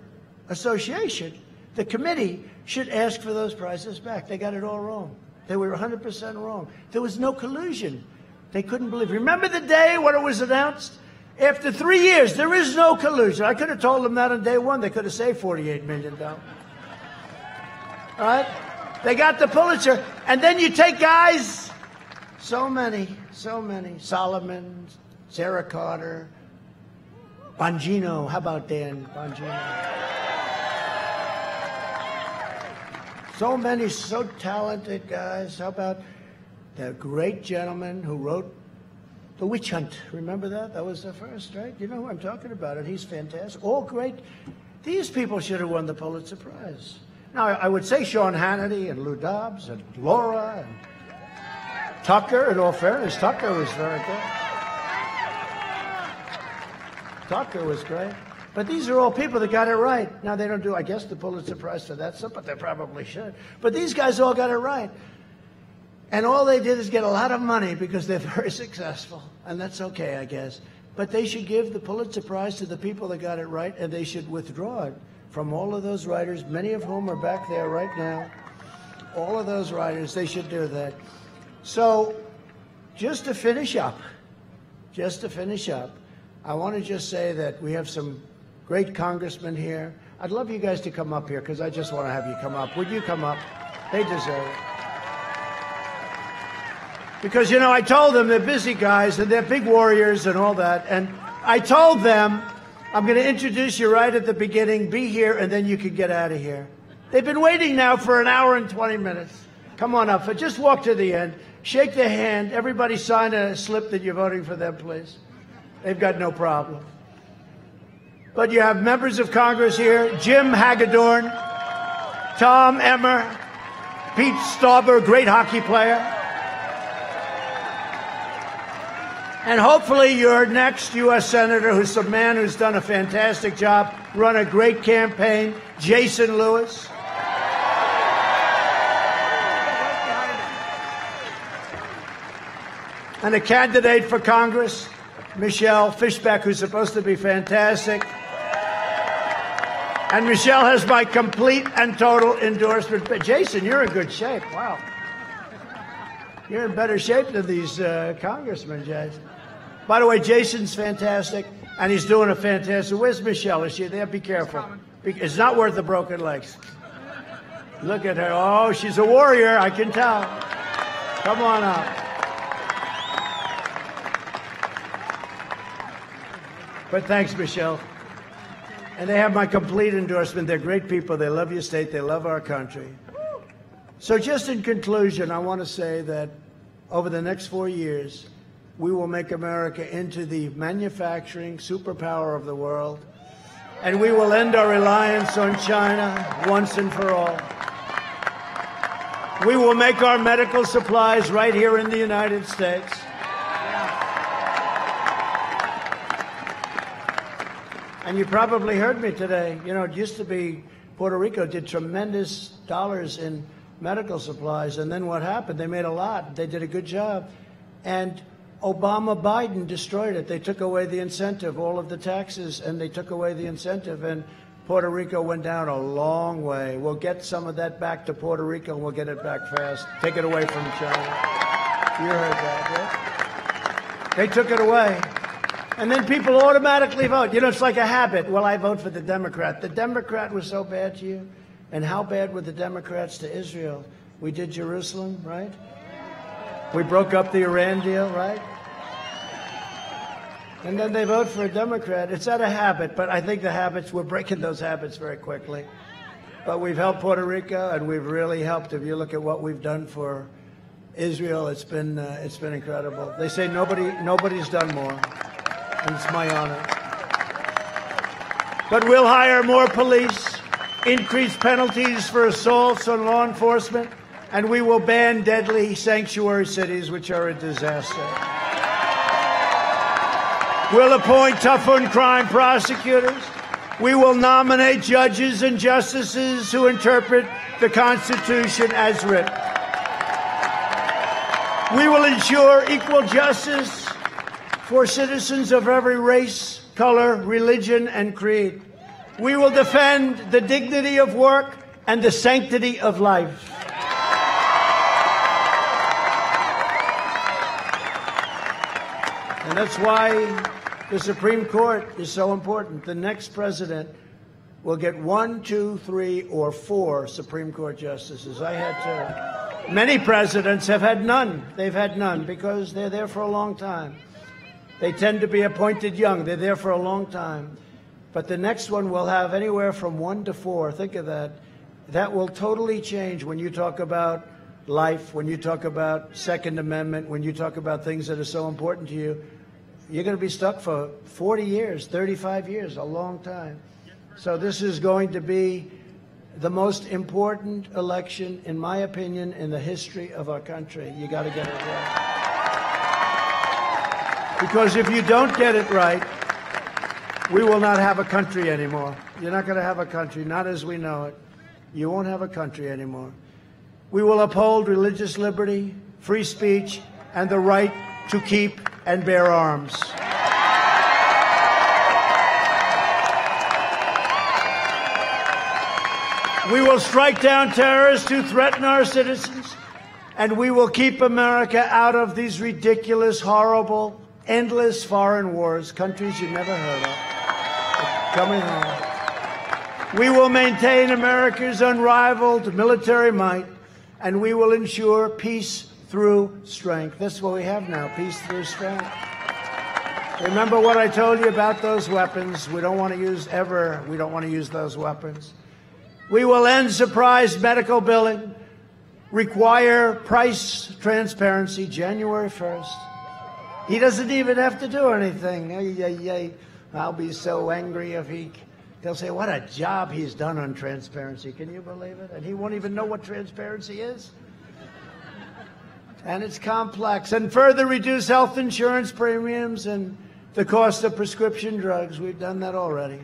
Association The committee should ask for those prizes back. They got it all wrong. They were 100% wrong. There was no collusion. They couldn't believe. Remember the day when it was announced? After three years, there is no collusion. I could have told them that on day one. They could have saved $48 million. All right? They got the Pulitzer. And then you take guys, so many, so many. Solomon, Sarah Carter, Bongino. How about Dan Bongino? So many, so talented guys. How about the great gentleman who wrote The Witch Hunt? Remember that? That was the first, right? You know who I'm talking about, and he's fantastic. All great. These people should have won the Pulitzer Prize. Now, I would say Sean Hannity and Lou Dobbs and Laura and Tucker, in all fairness, Tucker was very good. Tucker was great. But these are all people that got it right. Now, they don't do, I guess, the Pulitzer Prize for that stuff, but they probably should. But these guys all got it right. And all they did is get a lot of money because they're very successful. And that's okay, I guess. But they should give the Pulitzer Prize to the people that got it right, and they should withdraw it from all of those writers, many of whom are back there right now. All of those writers, they should do that. So, just to finish up, just to finish up, I want to just say that we have some great congressmen here. I'd love you guys to come up here because I just want to have you come up. Would you come up? They deserve it. Because, you know, I told them they're busy guys and they're big warriors and all that. And I told them, I'm going to introduce you right at the beginning. Be here and then you can get out of here. They've been waiting now for an hour and 20 minutes. Come on up. Just walk to the end. Shake their hand. Everybody sign a slip that you're voting for them, please. They've got no problem. But you have members of Congress here Jim Hagedorn, Tom Emmer, Pete Stauber, great hockey player. And hopefully, your next U.S. Senator, who's a man who's done a fantastic job, run a great campaign, Jason Lewis. And a candidate for Congress, Michelle Fischbach, who's supposed to be fantastic. And Michelle has my complete and total endorsement. But Jason, you're in good shape. Wow. You're in better shape than these uh, congressmen, Jason. By the way, Jason's fantastic, and he's doing a fantastic. Where's Michelle? Is she there? Be careful. It's not worth the broken legs. Look at her. Oh, she's a warrior. I can tell. Come on up. But thanks, Michelle. And they have my complete endorsement. They're great people. They love your state. They love our country. So, just in conclusion, I want to say that over the next four years, we will make America into the manufacturing superpower of the world, and we will end our reliance on China once and for all. We will make our medical supplies right here in the United States. And you probably heard me today. You know, it used to be Puerto Rico did tremendous dollars in medical supplies. And then what happened? They made a lot. They did a good job. And Obama Biden destroyed it. They took away the incentive, all of the taxes, and they took away the incentive. And Puerto Rico went down a long way. We'll get some of that back to Puerto Rico and we'll get it back fast. Take it away from China. You heard that? They took it away. And then people automatically vote. You know, it's like a habit. Well, I vote for the Democrat. The Democrat was so bad to you. And how bad were the Democrats to Israel? We did Jerusalem, right? We broke up the Iran deal, right? And then they vote for a Democrat. It's not a habit, but I think the habits, we're breaking those habits very quickly. But we've helped Puerto Rico, and we've really helped. If you look at what we've done for Israel, it's been, uh, it's been incredible. They say nobody, nobody's done more and it's my honor. But we'll hire more police, increase penalties for assaults on law enforcement, and we will ban deadly sanctuary cities, which are a disaster. We'll appoint tough on crime prosecutors. We will nominate judges and justices who interpret the Constitution as written. We will ensure equal justice for citizens of every race, color, religion, and creed. We will defend the dignity of work and the sanctity of life. And that's why the Supreme Court is so important. The next president will get one, two, three, or four Supreme Court justices. I had to. Many presidents have had none. They've had none because they're there for a long time. They tend to be appointed young. They're there for a long time. But the next one will have anywhere from one to four. Think of that. That will totally change when you talk about life, when you talk about Second Amendment, when you talk about things that are so important to you you're going to be stuck for 40 years, 35 years, a long time. So this is going to be the most important election, in my opinion, in the history of our country. You got to get it right. Because if you don't get it right, we will not have a country anymore. You're not going to have a country, not as we know it. You won't have a country anymore. We will uphold religious liberty, free speech, and the right to keep and bear arms. We will strike down terrorists who threaten our citizens, and we will keep America out of these ridiculous, horrible, endless foreign wars, countries you never heard of. Coming home. We will maintain America's unrivaled military might, and we will ensure peace through strength. That's what we have now peace through strength. Remember what I told you about those weapons. We don't want to use ever, we don't want to use those weapons. We will end surprise medical billing, require price transparency January 1st. He doesn't even have to do anything. I'll be so angry if he. They'll say, What a job he's done on transparency. Can you believe it? And he won't even know what transparency is and it's complex, and further reduce health insurance premiums and the cost of prescription drugs. We've done that already.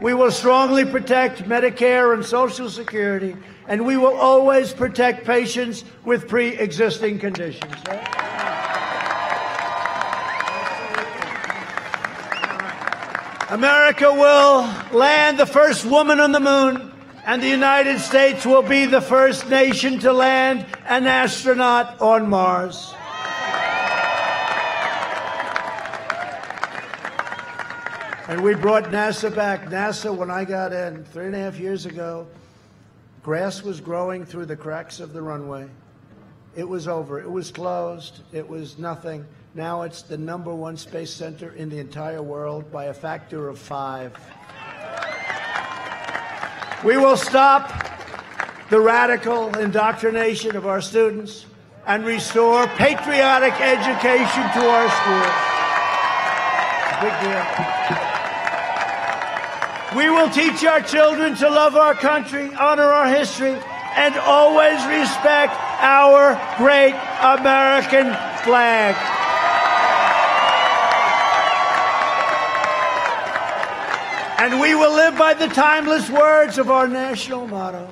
We will strongly protect Medicare and Social Security, and we will always protect patients with pre existing conditions. America will land the first woman on the moon and the United States will be the first nation to land an astronaut on Mars. And we brought NASA back. NASA, when I got in three and a half years ago, grass was growing through the cracks of the runway. It was over. It was closed. It was nothing. Now it's the number one space center in the entire world by a factor of five. We will stop the radical indoctrination of our students and restore patriotic education to our schools. Big deal. We will teach our children to love our country, honor our history, and always respect our great American flag. And we will live by the timeless words of our national motto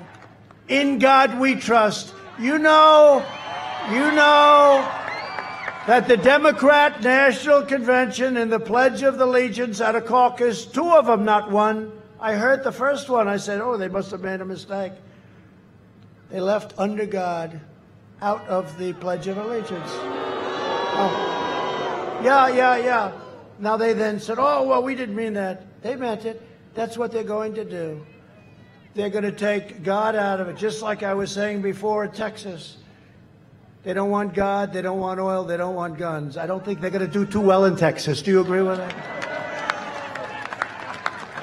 In God we trust. You know, you know that the Democrat National Convention and the Pledge of Allegiance at a caucus, two of them, not one. I heard the first one. I said, oh, they must have made a mistake. They left under God out of the Pledge of Allegiance. Oh. Yeah, yeah, yeah. Now they then said, oh, well, we didn't mean that. They meant it. That's what they're going to do. They're going to take God out of it, just like I was saying before in Texas. They don't want God, they don't want oil, they don't want guns. I don't think they're going to do too well in Texas. Do you agree with that?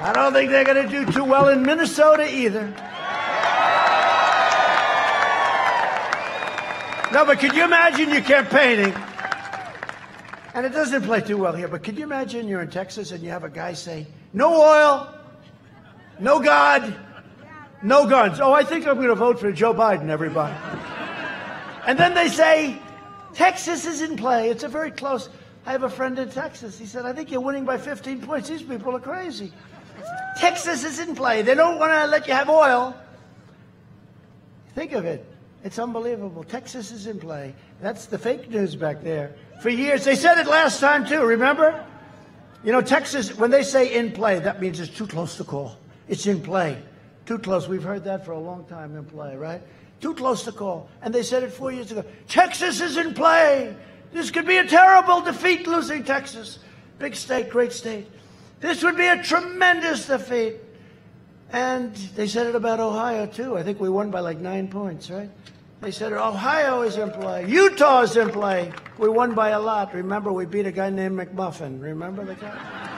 I don't think they're going to do too well in Minnesota either. No, but could you imagine you're campaigning? And it doesn't play too well here, but could you imagine you're in Texas and you have a guy say, no oil, no God, no guns. Oh, I think I'm going to vote for Joe Biden, everybody. and then they say, Texas is in play. It's a very close. I have a friend in Texas. He said, I think you're winning by 15 points. These people are crazy. Texas is in play. They don't want to let you have oil. Think of it. It's unbelievable. Texas is in play. That's the fake news back there. For years, they said it last time too, remember? You know, Texas, when they say in play, that means it's too close to call. It's in play. Too close. We've heard that for a long time in play, right? Too close to call. And they said it four years ago. Texas is in play. This could be a terrible defeat, losing Texas. Big state, great state. This would be a tremendous defeat. And they said it about Ohio, too. I think we won by like nine points, right? They said Ohio is in play. Utah is in play. We won by a lot. Remember, we beat a guy named McMuffin. Remember the guy?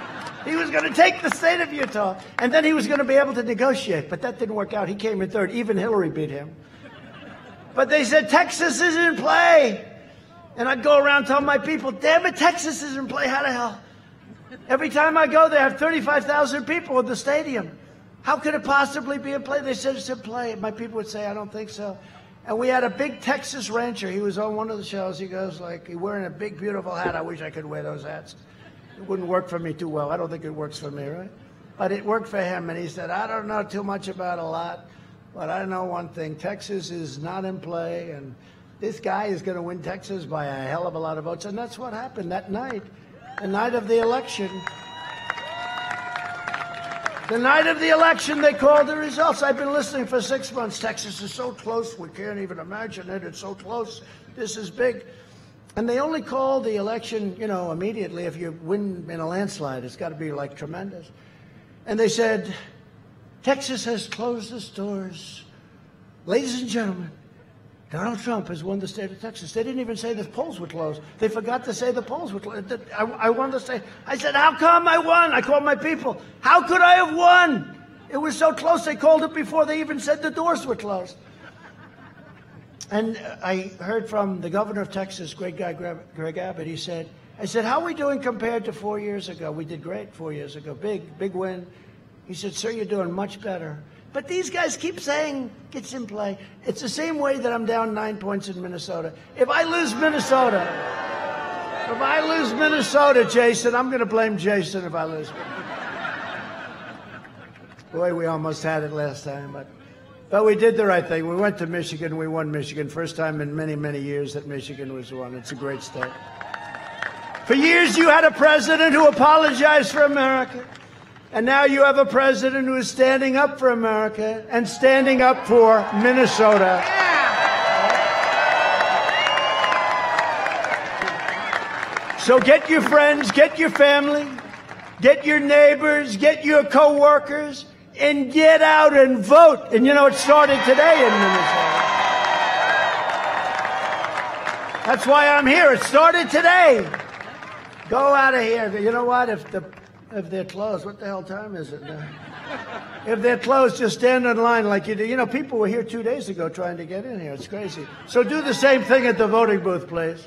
He was going to take the state of Utah, and then he was going to be able to negotiate. But that didn't work out. He came in third. Even Hillary beat him. But they said Texas is in play. And I'd go around telling my people, damn it, Texas is in play. How the hell? Every time I go, they have 35,000 people in the stadium. How could it possibly be in play? They said it's in play. My people would say, I don't think so. And we had a big Texas rancher. He was on one of the shows. He goes like, he wearing a big, beautiful hat. I wish I could wear those hats. It wouldn't work for me too well. I don't think it works for me, right? But it worked for him. And he said, I don't know too much about a lot, but I know one thing. Texas is not in play. And this guy is going to win Texas by a hell of a lot of votes. And that's what happened that night, the night of the election. The night of the election, they called the results. I've been listening for six months. Texas is so close, we can't even imagine it. It's so close. This is big. And they only called the election, you know, immediately if you win in a landslide. It's got to be like tremendous. And they said, Texas has closed its doors. Ladies and gentlemen, Donald Trump has won the state of Texas. They didn't even say the polls were closed. They forgot to say the polls were closed. I, I wanted to say, I said, how come I won? I called my people. How could I have won? It was so close. They called it before they even said the doors were closed. And I heard from the governor of Texas, great guy Greg Abbott. He said, I said, how are we doing compared to four years ago? We did great four years ago. Big, big win. He said, sir, you're doing much better. But these guys keep saying it's in play. It's the same way that I'm down nine points in Minnesota. If I lose Minnesota, if I lose Minnesota, Jason, I'm going to blame Jason if I lose. Boy, we almost had it last time, but but we did the right thing. We went to Michigan. We won Michigan. First time in many, many years that Michigan was won. It's a great state. For years, you had a president who apologized for America. And now you have a president who is standing up for America and standing up for Minnesota. So get your friends, get your family, get your neighbors, get your coworkers, and get out and vote. And you know, it started today in Minnesota. That's why I'm here. It started today. Go out of here. You know what? If the if they're closed, what the hell time is it now? if they're closed, just stand in line like you do. You know, people were here two days ago trying to get in here. It's crazy. So do the same thing at the voting booth, please.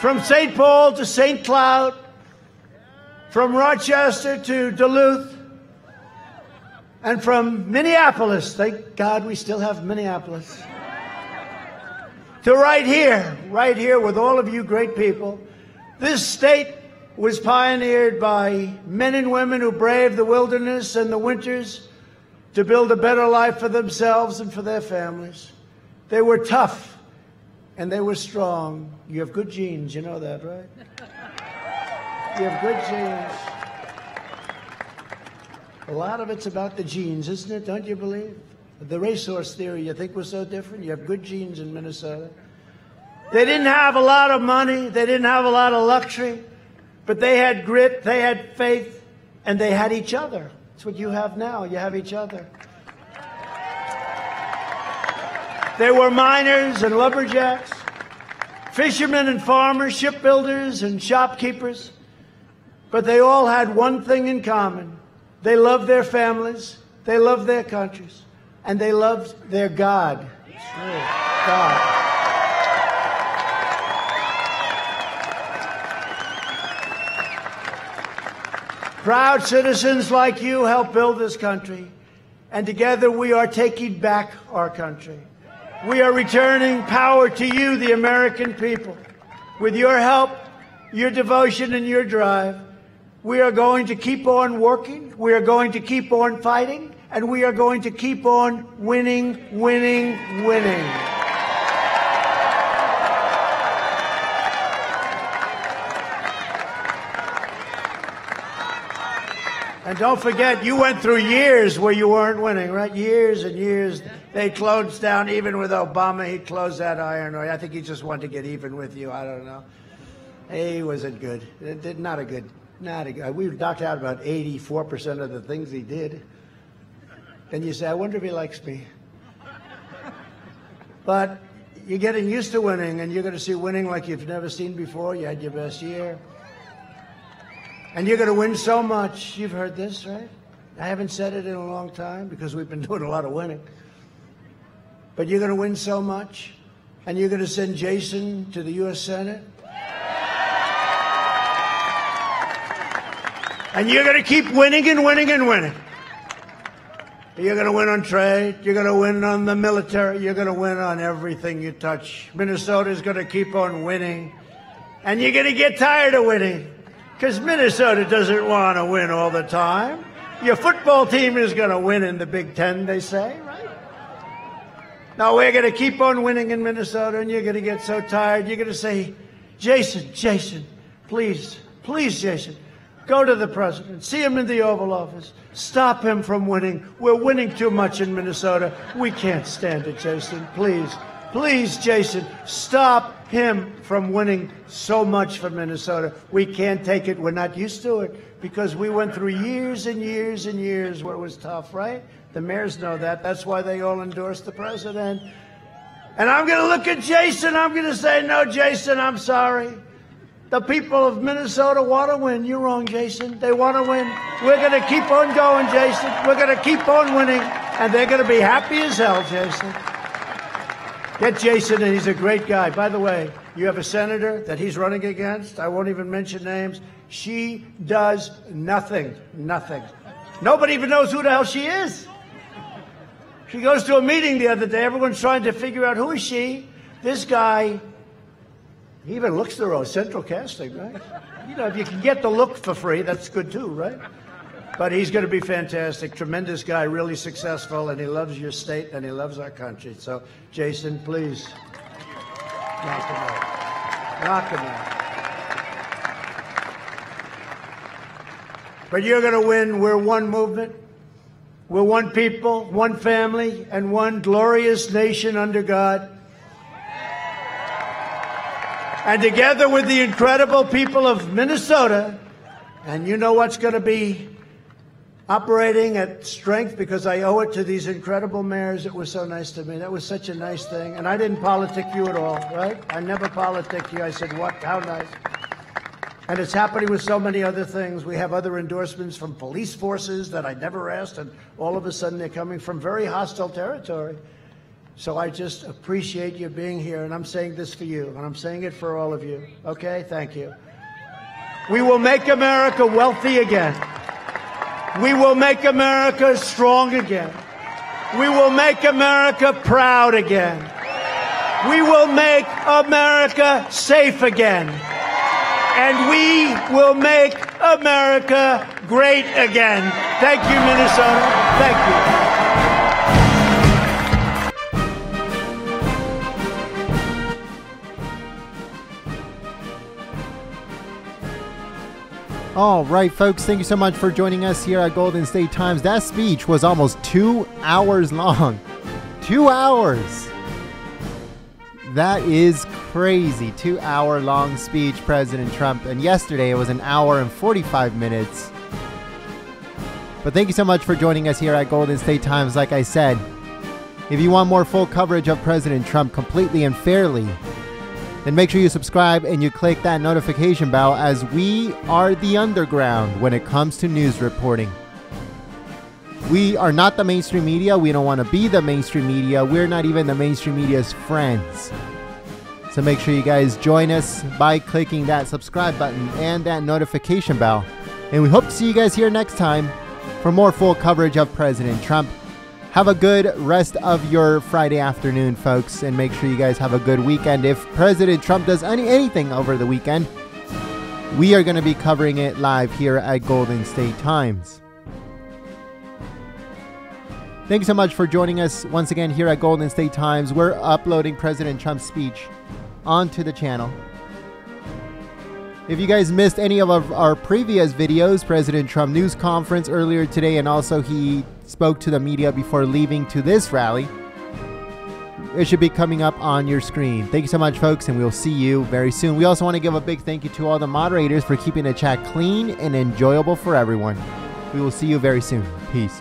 From St. Paul to St. Cloud, from Rochester to Duluth, and from Minneapolis. Thank God we still have Minneapolis to right here, right here with all of you great people. This state was pioneered by men and women who braved the wilderness and the winters to build a better life for themselves and for their families. They were tough and they were strong. You have good genes, you know that, right? You have good genes. A lot of it's about the genes, isn't it? Don't you believe? The racehorse theory you think was so different? You have good genes in Minnesota. They didn't have a lot of money, they didn't have a lot of luxury, but they had grit, they had faith, and they had each other. That's what you have now. You have each other. They were miners and lumberjacks, fishermen and farmers, shipbuilders and shopkeepers, but they all had one thing in common. They loved their families, they loved their countries and they loved their God. God. Proud citizens like you help build this country, and together we are taking back our country. We are returning power to you, the American people. With your help, your devotion, and your drive, we are going to keep on working. We are going to keep on fighting and we are going to keep on winning, winning, winning. And don't forget, you went through years where you weren't winning, right? Years and years. They closed down, even with Obama, he closed that iron. I think he just wanted to get even with you. I don't know. He wasn't good. Not a good, not a good. We knocked out about 84% of the things he did. And you say, I wonder if he likes me. But you're getting used to winning, and you're going to see winning like you've never seen before. You had your best year. And you're going to win so much. You've heard this, right? I haven't said it in a long time because we've been doing a lot of winning. But you're going to win so much. And you're going to send Jason to the U.S. Senate. And you're going to keep winning and winning and winning. You're going to win on trade. You're going to win on the military. You're going to win on everything you touch. Minnesota is going to keep on winning. And you're going to get tired of winning. Because Minnesota doesn't want to win all the time. Your football team is going to win in the Big Ten, they say, right? Now we're going to keep on winning in Minnesota, and you're going to get so tired. You're going to say, Jason, Jason, please, please, Jason, go to the president, see him in the Oval Office, stop him from winning. We're winning too much in Minnesota. We can't stand it, Jason. Please, please, Jason, stop him from winning so much for Minnesota. We can't take it. We're not used to it because we went through years and years and years where it was tough, right? The mayors know that. That's why they all endorsed the president. And I'm going to look at Jason. I'm going to say, no, Jason, I'm sorry. The people of Minnesota want to win. You're wrong, Jason. They want to win. We're going to keep on going, Jason. We're going to keep on winning. And they're going to be happy as hell, Jason. Get Jason, and he's a great guy. By the way, you have a senator that he's running against. I won't even mention names. She does nothing. Nothing. Nobody even knows who the hell she is. She goes to a meeting the other day. Everyone's trying to figure out who is she. This guy, he even looks the role. Central casting, right? You know, if you can get the look for free, that's good too, right? But he's going to be fantastic. Tremendous guy, really successful, and he loves your state and he loves our country. So, Jason, please knock him out. Knock him out. But you're going to win. We're one movement. We're one people, one family, and one glorious nation under God. And together with the incredible people of Minnesota, and you know what's going to be operating at strength because I owe it to these incredible mayors It was so nice to me. That was such a nice thing. And I didn't politic you at all, right? I never politic you. I said, what? How nice. And it's happening with so many other things. We have other endorsements from police forces that I never asked, and all of a sudden they're coming from very hostile territory. So I just appreciate you being here, and I'm saying this for you, and I'm saying it for all of you. Okay? Thank you. We will make America wealthy again. We will make America strong again. We will make America proud again. We will make America safe again. And we will make America great again. Thank you, Minnesota. Thank you. All right, folks, thank you so much for joining us here at Golden State Times. That speech was almost two hours long. Two hours. That is crazy. Two hour long speech, President Trump. And yesterday it was an hour and 45 minutes. But thank you so much for joining us here at Golden State Times. Like I said, if you want more full coverage of President Trump completely and fairly, then make sure you subscribe and you click that notification bell as we are the underground when it comes to news reporting. We are not the mainstream media. We don't want to be the mainstream media. We're not even the mainstream media's friends. So make sure you guys join us by clicking that subscribe button and that notification bell. And we hope to see you guys here next time for more full coverage of President Trump. Have a good rest of your Friday afternoon, folks, and make sure you guys have a good weekend. If President Trump does any anything over the weekend, we are going to be covering it live here at Golden State Times. Thanks so much for joining us once again here at Golden State Times. We're uploading President Trump's speech onto the channel. If you guys missed any of our, previous videos, President Trump news conference earlier today, and also he spoke to the media before leaving to this rally. It should be coming up on your screen. Thank you so much, folks, and we'll see you very soon. We also want to give a big thank you to all the moderators for keeping the chat clean and enjoyable for everyone. We will see you very soon. Peace.